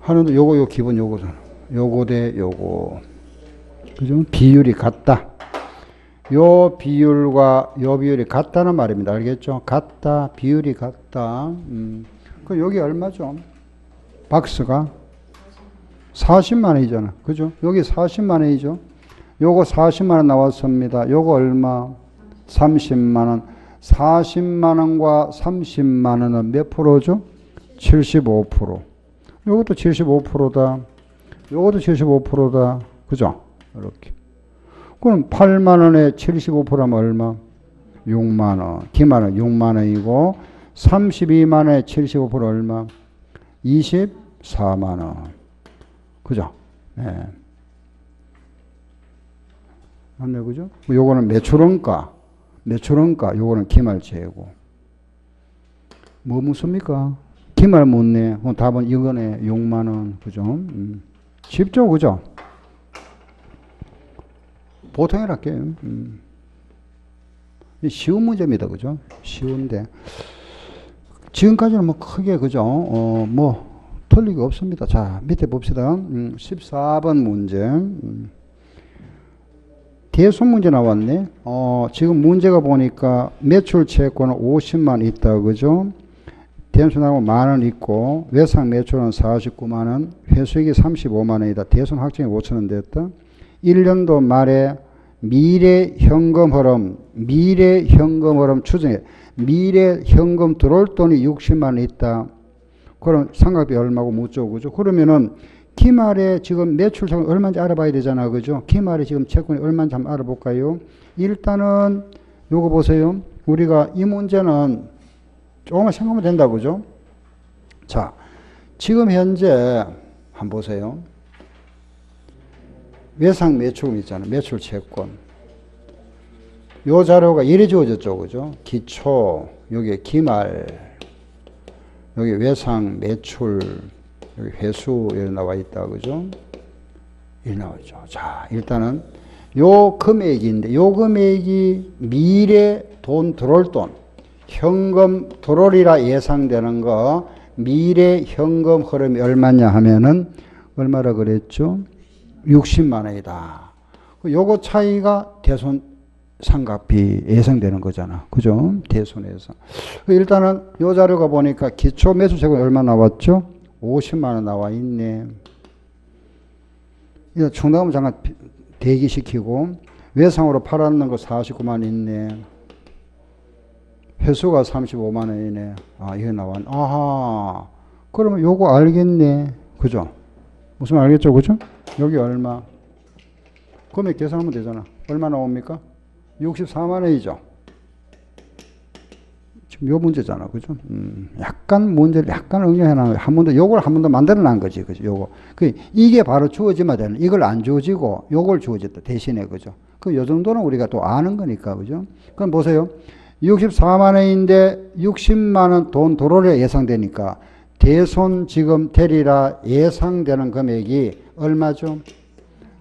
환원도 요거, 요 기본 요거잖아. 요거 대 요거. 그죠? 비율이 같다. 요 비율과 요 비율이 같다는 말입니다. 알겠죠? 같다, 비율이 같다. 음. 그 여기 얼마죠? 박스가 40만 원이잖아. 그죠? 여기 40만 원이죠. 요거 40만 원 나왔습니다. 요거 얼마? 30만 원. 40만 원과 30만 원은 몇 프로죠? 75%. 요것도 75%다. 요것도 75%다. 그죠? 이렇게. 그럼 8만 원에 75%하면 얼마? 6만 원. 기말은 6만 원이고 32만 원에 75% 얼마? 24만 원. 그죠? 예. 맞네, 그죠? 요거는 매출원가, 매출원가, 요거는 기말재고. 뭐 묻습니까? 기말 묻네. 그럼 답은 이거네. 6만원. 그죠? 음. 쉽죠? 그죠? 보통이라 할게요. 음. 쉬운 문제입니다. 그죠? 쉬운데. 지금까지는 뭐 크게, 그죠? 어, 뭐, 게 없습니다. 자, 밑에 봅시다. 음, 14번 문제. 음. 대손 문제 나왔네. 어, 지금 문제가 보니까 매출 채권은 50만 있다. 그죠? 대손하고 만원 있고, 외상 매출은 49만 원, 회수익이 35만 원이다. 대손 확정이 5천 원 됐다. 1년도 말에 미래 현금 흐름, 미래 현금 흐름 추정해. 미래 현금 들어올 돈이 60만 원 있다. 그럼 상각비 얼마고 묻죠, 그죠? 그러면은 기말에 지금 매출 채권 얼마인지 알아봐야 되잖아, 그죠? 기말에 지금 채권이 얼마인지 한번 알아볼까요? 일단은 요거 보세요. 우리가 이 문제는 조금만 생각하면 된다, 그죠? 자, 지금 현재 한번 보세요. 외상 매출금 있잖아, 매출 채권. 요 자료가 이래 주어졌죠, 그죠? 기초, 여기 기말, 여기 외상 매출, 여기 회수 여기 나와 있다, 그죠? 이 나오죠. 자, 일단은 요 금액인데, 요 금액이 미래 돈 들어올 돈, 현금 들어올이라 예상되는 거, 미래 현금 흐름이 얼마냐 하면은 얼마라 그랬죠? 60만 원이다. 요거 차이가 대손 상각비 예상되는 거잖아. 그죠? 대손에서. 일단은 요 자료가 보니까 기초 매수 재고이 얼마 나왔죠? 50만 원 나와 있네. 충당금 잠깐 대기시키고 외상으로 팔았는 거 49만 있네. 회수가 35만 원이네. 아, 이게 나왔. 아하. 그러면 요거 알겠네. 그죠? 무슨 말 알겠죠? 그죠? 여기 얼마? 금액 계산하면 되잖아. 얼마 나옵니까? 64만 원이죠. 요 문제잖아. 그죠? 음, 약간 문제를 약간 응용해 놔. 한번 더, 요걸 한 번 더 만들어 놓은 거지. 그죠? 요거. 그, 이게 바로 주어지면 되는, 이걸 안 주어지고, 요걸 주어졌다. 대신에. 그죠? 그, 요 정도는 우리가 또 아는 거니까. 그죠? 그럼 보세요. 64만 원인데 60만 원 돈 도로를 예상되니까 대손 지금 대리라 예상되는 금액이 얼마죠?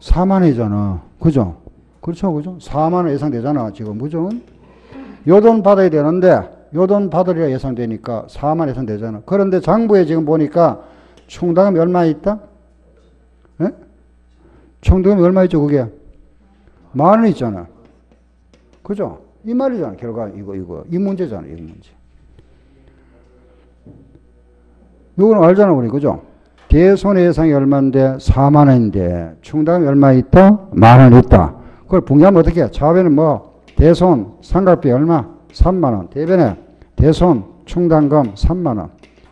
4만 원이잖아. 그죠? 그렇죠. 그죠? 4만 원 예상되잖아. 지금. 그죠? 요돈 받아야 되는데 요돈 받으리라 예상되니까 4만 원 예상되잖아. 그런데 장부에 지금 보니까 총당금이 얼마 있다? 예? 총당금이 얼마 있죠? 그게? 만 원 있잖아. 그죠? 이 말이잖아. 결과 이거 이거 이 문제잖아. 이 문제. 요거는 알잖아 우리 그죠? 대손의 예상이 얼마인데 4만 원인데 충당이 얼마 있다? 만 원 있다. 그걸 분기하면 어떻게 해? 좌변은 뭐 대손 상각비 얼마? 3만 원. 대변에 대손 충당금 3만 원.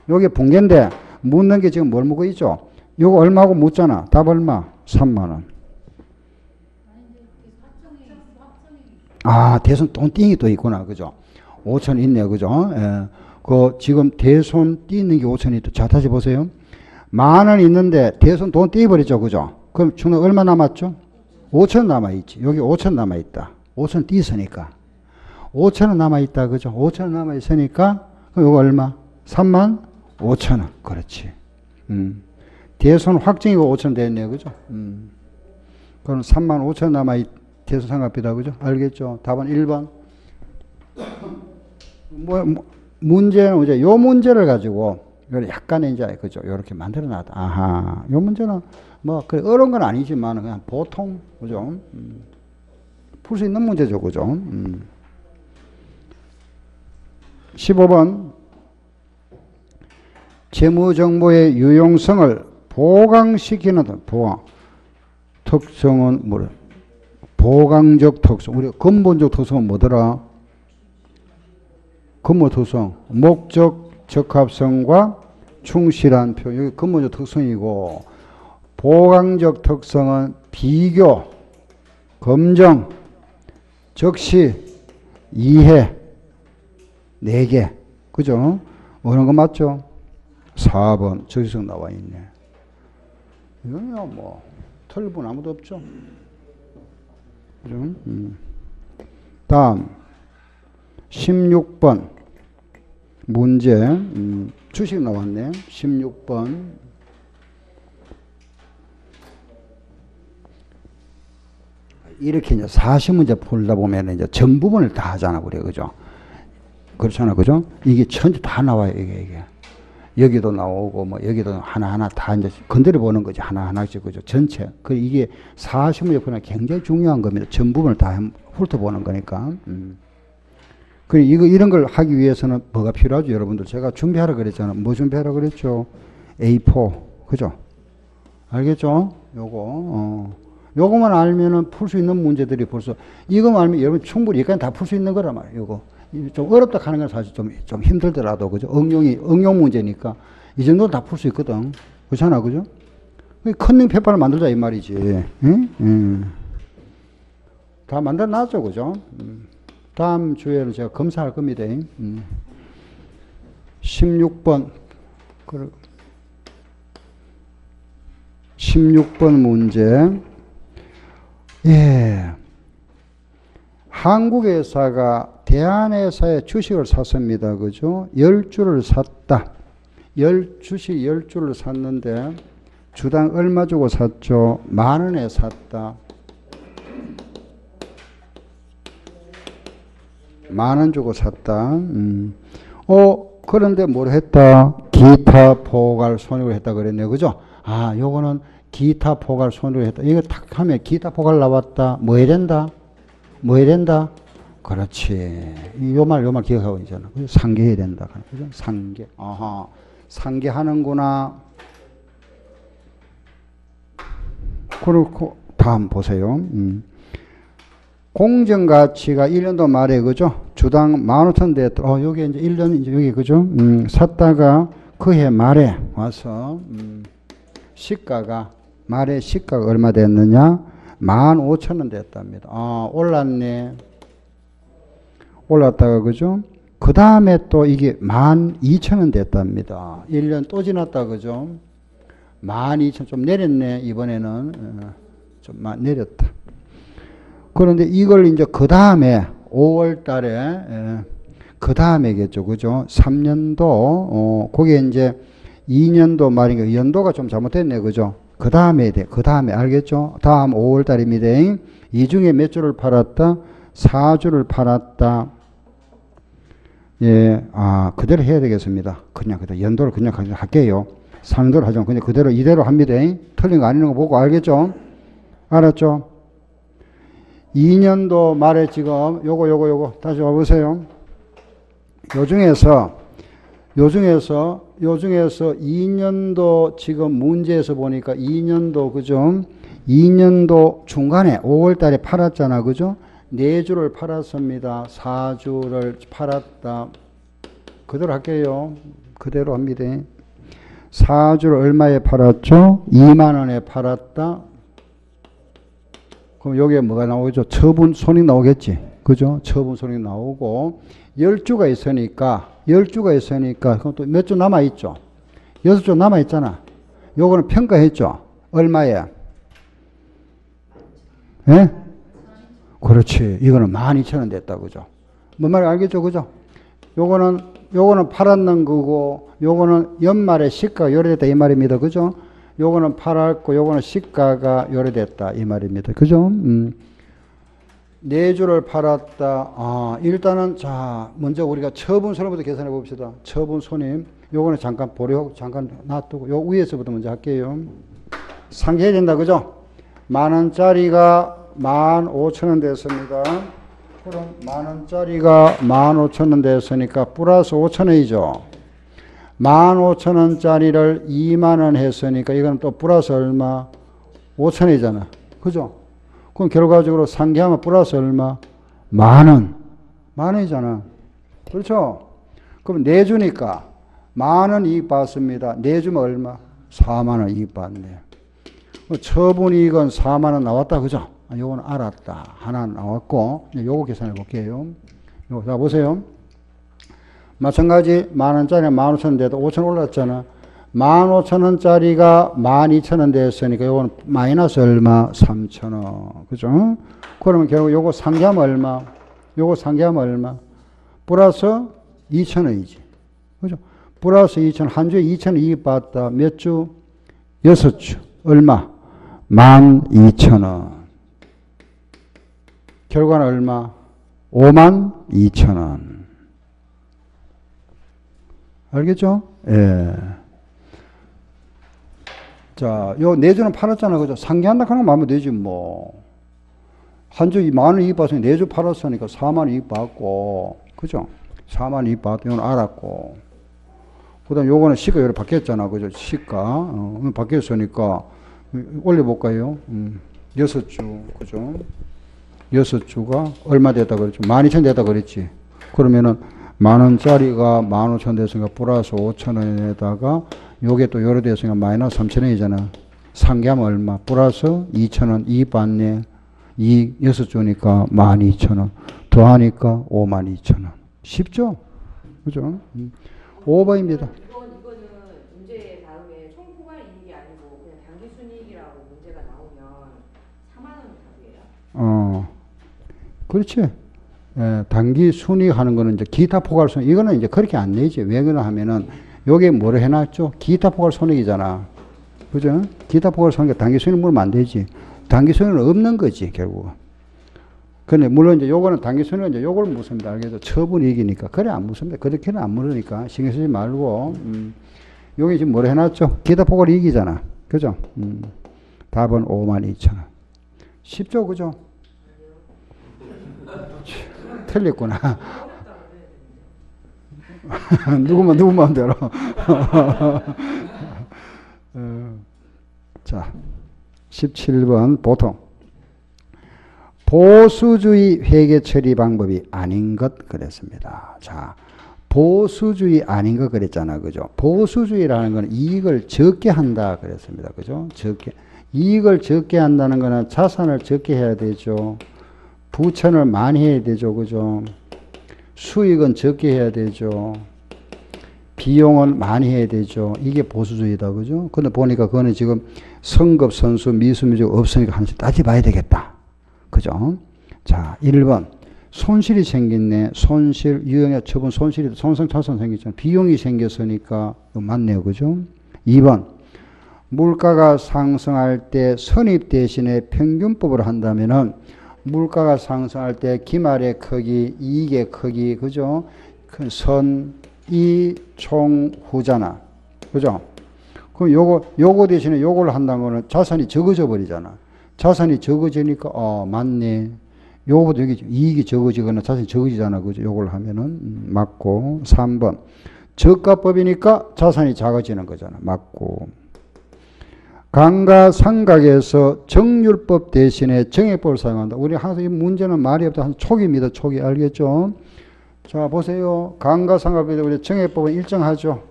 요게 분계인데 묻는 게 지금 뭘 묻고 있죠? 요거 얼마고 묻잖아. 답 얼마? 3만 원. 아, 대손 돈 띵이 또 있구나. 그죠? 5천 있네. 그죠? 예. 그 지금 대손 띄는 게 5천이 있다. 자, 다시 보세요. 만 원 있는데 대손 돈 띄버렸죠. 그죠? 그럼 중간 얼마 남았죠? 5천 남아있지. 여기 5천 남아있다. 5천 띄으니까. 5천 원 남아 있다. 그죠? 5천 원 남아 있으니까, 그럼 이거 얼마? 3만 5천 원. 그렇지. 음. 대손 확정이고 5천 됐네요. 그죠? 음. 그럼 3만 5천 남아 있, 대손 상각비다. 그죠? 알겠죠? 답은 1번. 뭐, 뭐 문제는 이제 요 문제를 가지고 약간의 이제 그죠 요렇게 만들어 놨다. 아하. 요 문제는 뭐 그래 어려운 건 아니지만 그냥 보통 그죠 음. 풀수 있는 문제죠, 그죠? 음. 15번 재무정보의 유용성을 보강시키는 보강 특성은 뭐래? 보강적 특성. 우리 근본적 특성은 뭐더라? 근무 특성, 목적 적합성과 충실한 표, 여기 근본적 특성이고, 보강적 특성은 비교, 검정, 적시, 이해, 네 개. 그죠? 어느 거 맞죠? 4번, 적시성 나와 있네. 이거야 뭐, 틀릴 분 아무도 없죠? 그죠? 음. 다음, 16번. 문제, 음, 주식 나왔네. 16번. 이렇게 이제 40문제 풀다 보면 이제 전 부분을 다 하잖아, 그래, 그죠? 그렇잖아, 그죠? 이게 전체 다 나와요, 이게, 이게. 여기도 나오고, 뭐, 여기도 하나하나 다 이제 건드려 보는 거지, 하나하나씩, 그죠? 전체. 그 이게 40문제 푸는 굉장히 중요한 겁니다. 전 부분을 다 훑어보는 거니까. 음. 그 이거 이런 걸 하기 위해서는 뭐가 필요하죠, 여러분들? 제가 준비하라 그랬잖아. 뭐 준비하라 그랬죠? A4, 그죠? 알겠죠? 요거. 어. 요거만 알면은 풀 수 있는 문제들이 벌써 이거만 알면 여러분 충분히 여기까지 다 풀 수 있는 거란 말이에요. 요거 좀 어렵다 하는 건 사실 좀, 좀 힘들더라도 그죠? 응용이 응용 문제니까 이 정도는 다 풀 수 있거든. 그렇잖아, 그죠? 컨닝 페이퍼를 만들자 이 말이지. 응? 응. 다 만들어 놨죠, 그죠? 음. 다음 주에는 제가 검사할 겁니다. 음. 16번. 16번 문제. 예. 한국 회사가 대한회사의 주식을 샀습니다. 그죠? 10주를 샀다. 열 주식 10주를 샀는데 주당 얼마 주고 샀죠? 만 원에 샀다. 만 원 주고 샀다. 음. 어, 그런데 뭘 했다? 기타 포괄 손익을 했다 그랬네요. 그죠? 아, 요거는 기타 포괄 손익을 했다. 이거 탁 하면 기타 포괄 나왔다. 뭐 해야 된다? 뭐 해야 된다? 그렇지. 요 말, 요 말 기억하고 있잖아. 상계해야 된다. 그죠? 상계. 아하. 상계하는구나. 그렇고, 다음 보세요. 음. 공정가치가 1년도 말에 그죠? 주당 15,000 됐다. 어, 여기 이제 1년 이제 여기 그죠? 음, 샀다가 그해 말에 와서 음, 시가가 말에 시가가 얼마 됐느냐? 15,000원 됐답니다. 아, 올랐네. 올랐다가 그죠? 그 다음에 또 이게 12,000원 됐답니다. 1년 또 지났다 그죠? 12,000원 좀 내렸네 이번에는 어, 좀 내렸다. 그런데 이걸 이제 그 다음에 5월 달에 예, 그 다음에겠죠. 그죠? 3년도 어 그게 이제 2년도 말인가 연도가 좀 잘못됐네. 그죠? 그 다음에 돼. 그 다음에 알겠죠? 다음 5월 달입니다. 이 중에 몇 주를 팔았다? 4주를 팔았다. 예, 아, 그대로 해야 되겠습니다. 그냥, 그대로 연도를 그냥 할게요. 상도를 하죠. 그냥 그대로 이대로 합니다. 틀린 거 아니는 거 보고 알겠죠? 알았죠? 2년도 말에 지금 요거 요거 요거 다시 와보세요. 요 중에서 요 중에서 요 중에서 2년도 지금 문제에서 보니까 2년도 그죠? 2년도 중간에 5월 달에 팔았잖아. 그죠? 4주를 팔았습니다. 4주를 팔았다. 그대로 할게요. 그대로 합니다. 4주를 얼마에 팔았죠? 2만 원에 팔았다. 그럼 여기에 뭐가 나오죠? 처분 손익 나오겠지. 그죠? 처분 손익 나오고, 10주가 있으니까, 10주가 있으니까, 그럼 또 몇 주 남아있죠? 6주 남아있잖아. 요거는 평가했죠? 얼마에? 예? 그렇지. 이거는 12,000원 됐다. 그죠? 뭔 말인지 알겠죠? 그죠? 요거는, 요거는 팔았는 거고, 요거는 연말에 시가가 요래됐다. 이 말입니다. 그죠? 요거는 팔았고 요거는 시가가 요래됐다 이 말입니다. 그죠? 음. 네 주를 팔았다. 아, 일단은 자 먼저 우리가 처분 손해부터 계산해 봅시다. 처분 손해. 요거는 잠깐 보려 잠깐 놔두고 요 위에서부터 먼저 할게요. 상계해야 된다. 그죠? 만 원짜리가 만 오천 원 됐습니다. 그럼 만 원짜리가 만 오천 원 됐으니까 플러스 오천 원이죠. 15,000원짜리를 2만원 했으니까 이건 또 플러스 얼마? 5천원이잖아. 그죠? 그럼 결과적으로 상계하면 플러스 얼마? 만원. 만원이잖아. 그렇죠? 그럼 내주니까 만원 이익 받습니다. 내주면 얼마? 4만원 이익 받네. 처분 이익은 4만원 나왔다. 그죠? 아, 요거는 알았다. 하나 나왔고, 요거 계산해 볼게요. 요거, 자, 보세요. 마찬가지 만 원짜리 만 오천 올랐잖아. 만 오천 원짜리가 만 이천 원 됐으니까 요거는 마이너스 얼마? 삼천 원. 그죠? 그러면 결국 요거 상계하면 얼마? 요거 상계하면 얼마? 플러스 이천 원이지. 그죠? 플러스 이천 한 주에 이천 원 이익 받다. 몇 주? 여섯 주. 얼마? 만 이천 원. 결과는 얼마? 오만 이천 원. 알겠죠? 예. 자, 요 내주는 팔았잖아. 그죠? 상계한다 하는 거 마음에 되지, 뭐. 한주만원 이익 받으니 내주 팔았으니까 4만 원 이익 받고, 그죠? 4만 원 이익 받고, 이건 알았고. 그 다음 요거는 시가 여러 바뀌었잖아. 그죠? 시가. 어, 바뀌었으니까, 올려볼까요? 음, 여섯 주, 그죠? 여섯 주가 얼마 됐다 그랬죠? 만 이천 됐다 그랬지. 그러면은, 만 원짜리가 만 오천 됐으니까 플러스 오천 원에다가 요게 또 요래 됐으니까 마이너스 삼천 원이잖아. 상계하면 얼마? 플러스 이천 원 이익 받네. 이 여섯 주니까 만 이천 원. 더하니까 오만 이천 원. 쉽죠? 그죠? 음. 5번입니다. 이건 이거는 문제 다음에 총포괄 이익이 아니고 그냥 단기 순이익이라고 문제가 나오면 4만 원 답이에요. 어, 그렇지. 예, 단기 순이익하는 거는 이제 기타 포괄 손익, 이거는 이제 그렇게 안 내지. 왜 그러냐 하면은, 요게 뭐를 해놨죠? 기타 포괄 손익이잖아. 그죠? 기타 포괄 손익 단기 순이익 물으면 안 되지. 단기 순이익은 없는 거지, 결국은. 근데 물론 이제 요거는 단기 순이익은 이제 요걸 묻습니다. 알겠죠? 처분 이익이니까. 그래, 안 묻습니다. 그렇게는 안 물으니까 신경 쓰지 말고, 음, 요게 지금 뭐를 해놨죠? 기타 포괄 이익이잖아. 그죠? 음, 답은 5만 2천 원. 쉽죠? 그죠? 틀렸구나. 누구만 누구 마음대로. 어, 자, 17번 보통 보수주의 회계 처리 방법이 아닌 것 그랬습니다. 자, 보수주의 아닌 것 그랬잖아. 그죠? 보수주의라는 건 이익을 적게 한다 그랬습니다. 그죠? 적게. 이익을 적게 한다는 거는 자산을 적게 해야 되죠. 부천을 많이 해야 되죠. 그죠? 수익은 적게 해야 되죠. 비용은 많이 해야 되죠. 이게 보수주의다. 그죠? 근데 보니까 그거는 지금 성급, 선수, 미수미적 없으니까 하나씩 따져봐야 되겠다. 그죠? 자, 1번. 손실이 생겼네. 손실, 유형의 처분 손실이, 손상차손 생겼잖아. 비용이 생겼으니까 맞네요. 그죠? 2번. 물가가 상승할 때 선입 대신에 평균법을 한다면은 물가가 상승할 때 기말의 크기, 이익의 크기, 그죠? 그 선, 이, 총, 후잖아. 그죠? 그럼 요거, 요거 대신에 요걸 한다는 거는 자산이 적어져 버리잖아. 자산이 적어지니까, 어, 맞네. 요거보다 여기 이익이 적어지거나 자산이 적어지잖아. 그죠? 요걸 하면은, 음, 맞고. 3번. 저가법이니까 자산이 작아지는 거잖아. 맞고. 강가상각에서 정률법 대신에 정액법을 사용한다. 우리 항상 이 문제는 말이 없다. 한 촉입니다. 촉이 알겠죠? 자 보세요. 강가상각에 우리 정액법은 일정하죠.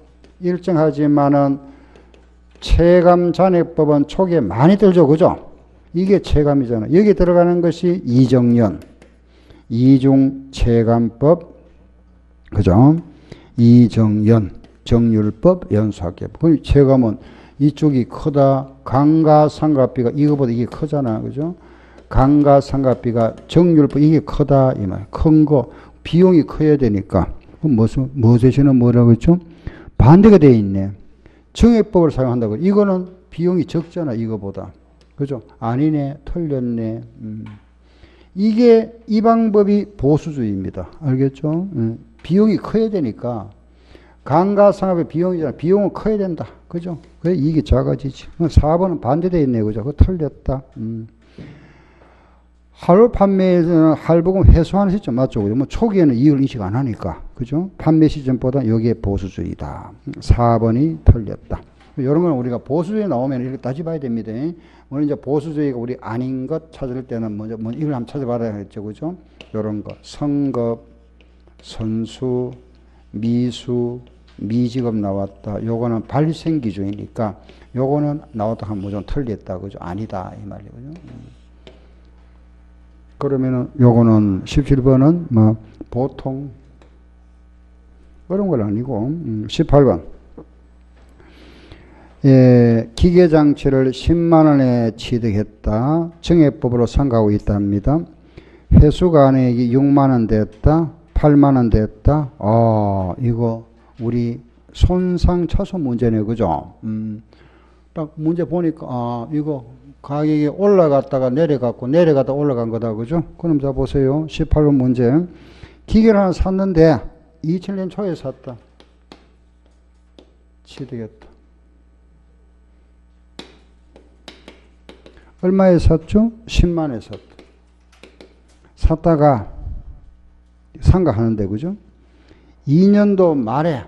일정하지만은 체감 잔액법은 촉에 많이 들죠. 그죠? 이게 체감이잖아. 여기 들어가는 것이 이정연, 이중 체감법, 그죠? 이정연, 정률법, 연수학계법. 그 체감은 이쪽이 크다. 강가상각비가 이거보다 이게 크잖아. 그죠? 강가상각비가 정률법 이게 크다. 이 말. 큰 거. 비용이 커야 되니까. 무슨, 무엇에서는 뭐라고 했죠? 반대가 돼 있네. 정액법을 사용한다고. 이거는 비용이 적잖아. 이거보다. 그죠? 아니네. 틀렸네. 음. 이게 이 방법이 보수주의입니다. 알겠죠? 음. 비용이 커야 되니까. 강가상업의 비용이잖아. 비용은 커야 된다. 그죠? 그래 이익이 작아지지. 4번은 반대되어 있네. 그죠? 그거 틀렸다. 음. 하루 판매에서는 할부금 회수하는 시점 맞죠? 그죠? 뭐 초기에는 이익을 인식 안 하니까. 그죠? 판매 시점보다 여기에 보수주의다. 4번이 틀렸다. 건 우리가 보수주의 나오면 이렇게 따져봐야 됩니다. 오늘 이제 보수주의가 우리 아닌 것 찾을 때는 먼저, 먼저 이걸 한번 찾아봐야겠죠. 그죠? 이런 거. 성급, 선수, 미수, 미직업 나왔다. 요거는 발생 기준이니까 요거는 나왔다 하면 무조건 틀렸다. 그죠? 아니다. 이 말이죠. 그러면은 요거는 17번은 뭐 보통 그런 건 아니고 음, 18번 예, 기계장치를 10만 원에 취득했다. 정액법으로 상가하고 있답니다. 회수간액이 6만 원 됐다. 8만 원 됐다. 아, 이거 우리 손상 차손 문제네. 그죠? 음. 딱 문제 보니까 아, 이거 가격이 올라갔다가 내려갔고 내려갔다 올라간 거다. 그죠? 그럼 자 보세요. 18번 문제. 기계를 하나 샀는데 2000년 초에 샀다. 취득했다. 얼마에 샀죠? 10만에 샀다. 샀다가 상가하는데 그죠? 2년도 말에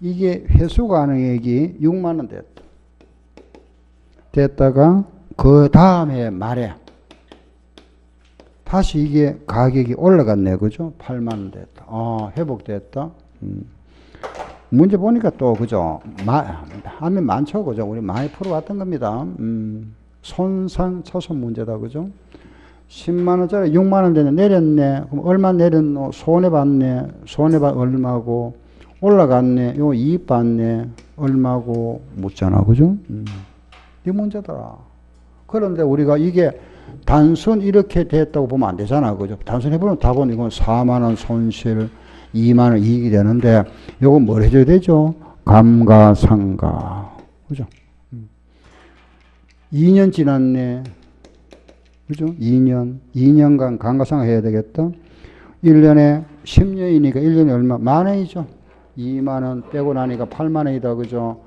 이게 회수 가능액이 6만 원 됐다. 됐다가 그 다음에 말에 다시 이게 가격이 올라갔네 그죠? 8만 원 됐다. 아 회복됐다. 음. 문제 보니까 또 그죠? 마, 하면 많죠 그죠? 우리 많이 풀어왔던 겁니다. 음. 손상 차손 문제다 그죠? 10만 원짜리 6만 원 되네 내렸네. 그럼 얼마 내렸노? 손해 봤네. 손해 봐 얼마고 올라갔네. 요 이익 봤네. 얼마고 묻잖아. 그죠? 음. 이 문제더라. 그런데 우리가 이게 단순 이렇게 됐다고 보면 안 되잖아. 그죠? 단순 해보면 답은 이건 4만 원 손실, 2만 원 이익이 되는데 요거 뭘 해줘야 되죠? 감가상가. 그죠? 음. 2년 지났네. 그죠? 2년. 2년간 감가상각 해야 되겠다. 1년에 10년이니까 1년에 얼마? 만 원이죠. 2만 원 빼고 나니까 8만 원이다. 그죠?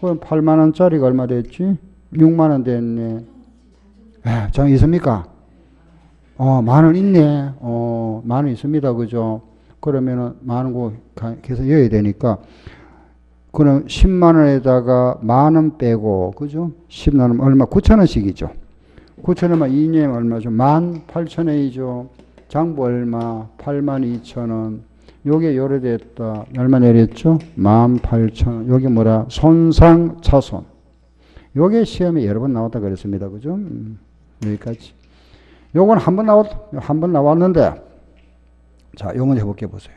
그럼 8만 원짜리가 얼마 됐지? 6만 원 됐네. 에, 정 있습니까? 어, 만 원 있네. 어, 만 원 있습니다. 그죠? 그러면은 만원 계속 여야 되니까. 그럼 10만 원에다가 만 원 빼고, 그죠? 10만 원 얼마? 9천 원씩이죠. 9천 원만 2년이면 얼마죠? 만 8천 원이죠. 장부 얼마? 8만 2천 원. 요게 요래됐다. 얼마 내렸죠? 18,000원. 요게 뭐라? 손상 차손. 요게 시험에 여러 번 나왔다 그랬습니다. 그죠? 음, 여기까지. 요건 한 번 나왔, 한 번 나왔는데, 자, 요 문제 해볼게 보세요.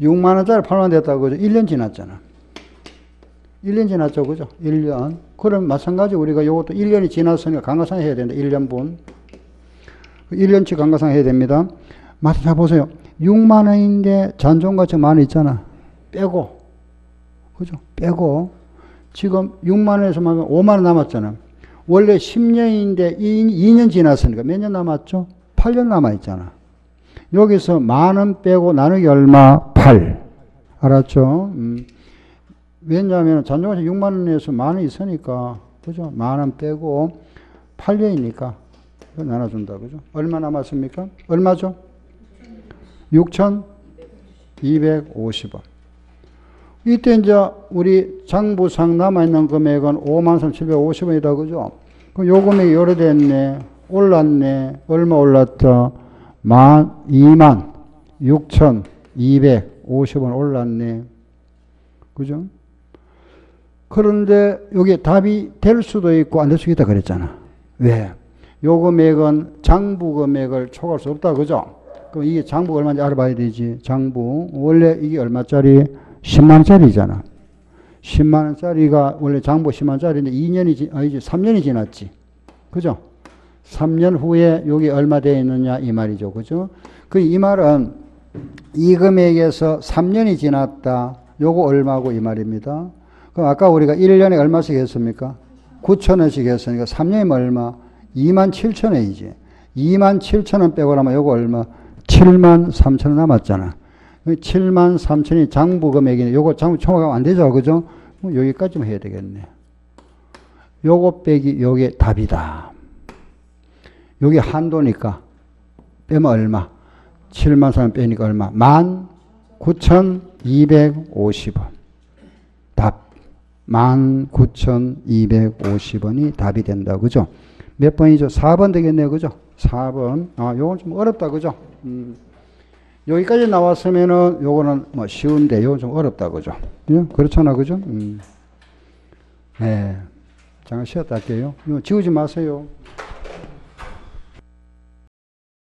6만원짜리 8만원 됐다고 그죠? 1년 지났잖아. 1년 지났죠. 그죠? 1년. 그럼 마찬가지 우리가 요것도 1년이 지났으니까 강가상 해야 된다. 1년분. 1년치 강가상 해야 됩니다. 마찬 자 보세요. 6만 원인데 잔존가치 만 있잖아. 빼고. 그죠? 빼고. 지금 6만 원에서 만 5만 원 남았잖아. 원래 10년인데 2, 년 지났으니까 몇 년 남았죠? 8년 남아있잖아. 여기서 만 원 빼고 나누기 얼마? 8. 알았죠? 음. 왜냐하면 잔존가치 6만 원에서 만원 있으니까. 그죠? 만 원 빼고 8년이니까. 나눠준다. 그죠? 얼마 남았습니까? 얼마죠? 6,250원. 이때 이제 우리 장부상 남아있는 금액은 53,750원이다. 그죠? 그럼 요 금액이 요래됐네. 올랐네. 얼마 올랐다? 만, 2만 6,250원 올랐네. 그죠? 그런데 여기 답이 될 수도 있고 안 될 수도 있다 그랬잖아. 왜? 요 금액은 장부 금액을 초과할 수 없다. 그죠? 그럼 이게 장부가 얼마인지 알아봐야 되지. 장부. 원래 이게 얼마짜리? 10만 원짜리잖아. 10만 원짜리가 원래 장부 10만 원짜리인데 2년이, 지, 아니지, 3년이 지났지. 그죠? 3년 후에 여기 얼마 되어 있느냐 이 말이죠. 그죠? 그 이 말은 이 금액에서 3년이 지났다. 요거 얼마고 이 말입니다. 그럼 아까 우리가 1년에 얼마씩 했습니까? 9천원씩 했으니까 3년이면 얼마? 2만 7천원이지. 2만 7천원 빼고 나면 요거 얼마? 7만 3천원 남았잖아. 7만 3천이 장부 금액이네. 요거 장부 총합하면 안 되죠. 그죠? 뭐 여기까지만 해야 되겠네. 요거 빼기 요게 답이다. 요게 한도니까 빼면 얼마? 7만 3천 빼니까 얼마? 1만 9,250원. 답. 19,250원이 답이 된다. 그죠? 몇 번이죠? 4번 되겠네요. 그죠? 4번. 아, 요건 좀 어렵다. 그죠? 음. 여기까지 나왔으면은 요거는 뭐 쉬운데 요건 좀 어렵다. 그죠? 예? 그렇잖아. 그죠? 음. 네. 잠깐 쉬었다 할게요. 지우지 마세요.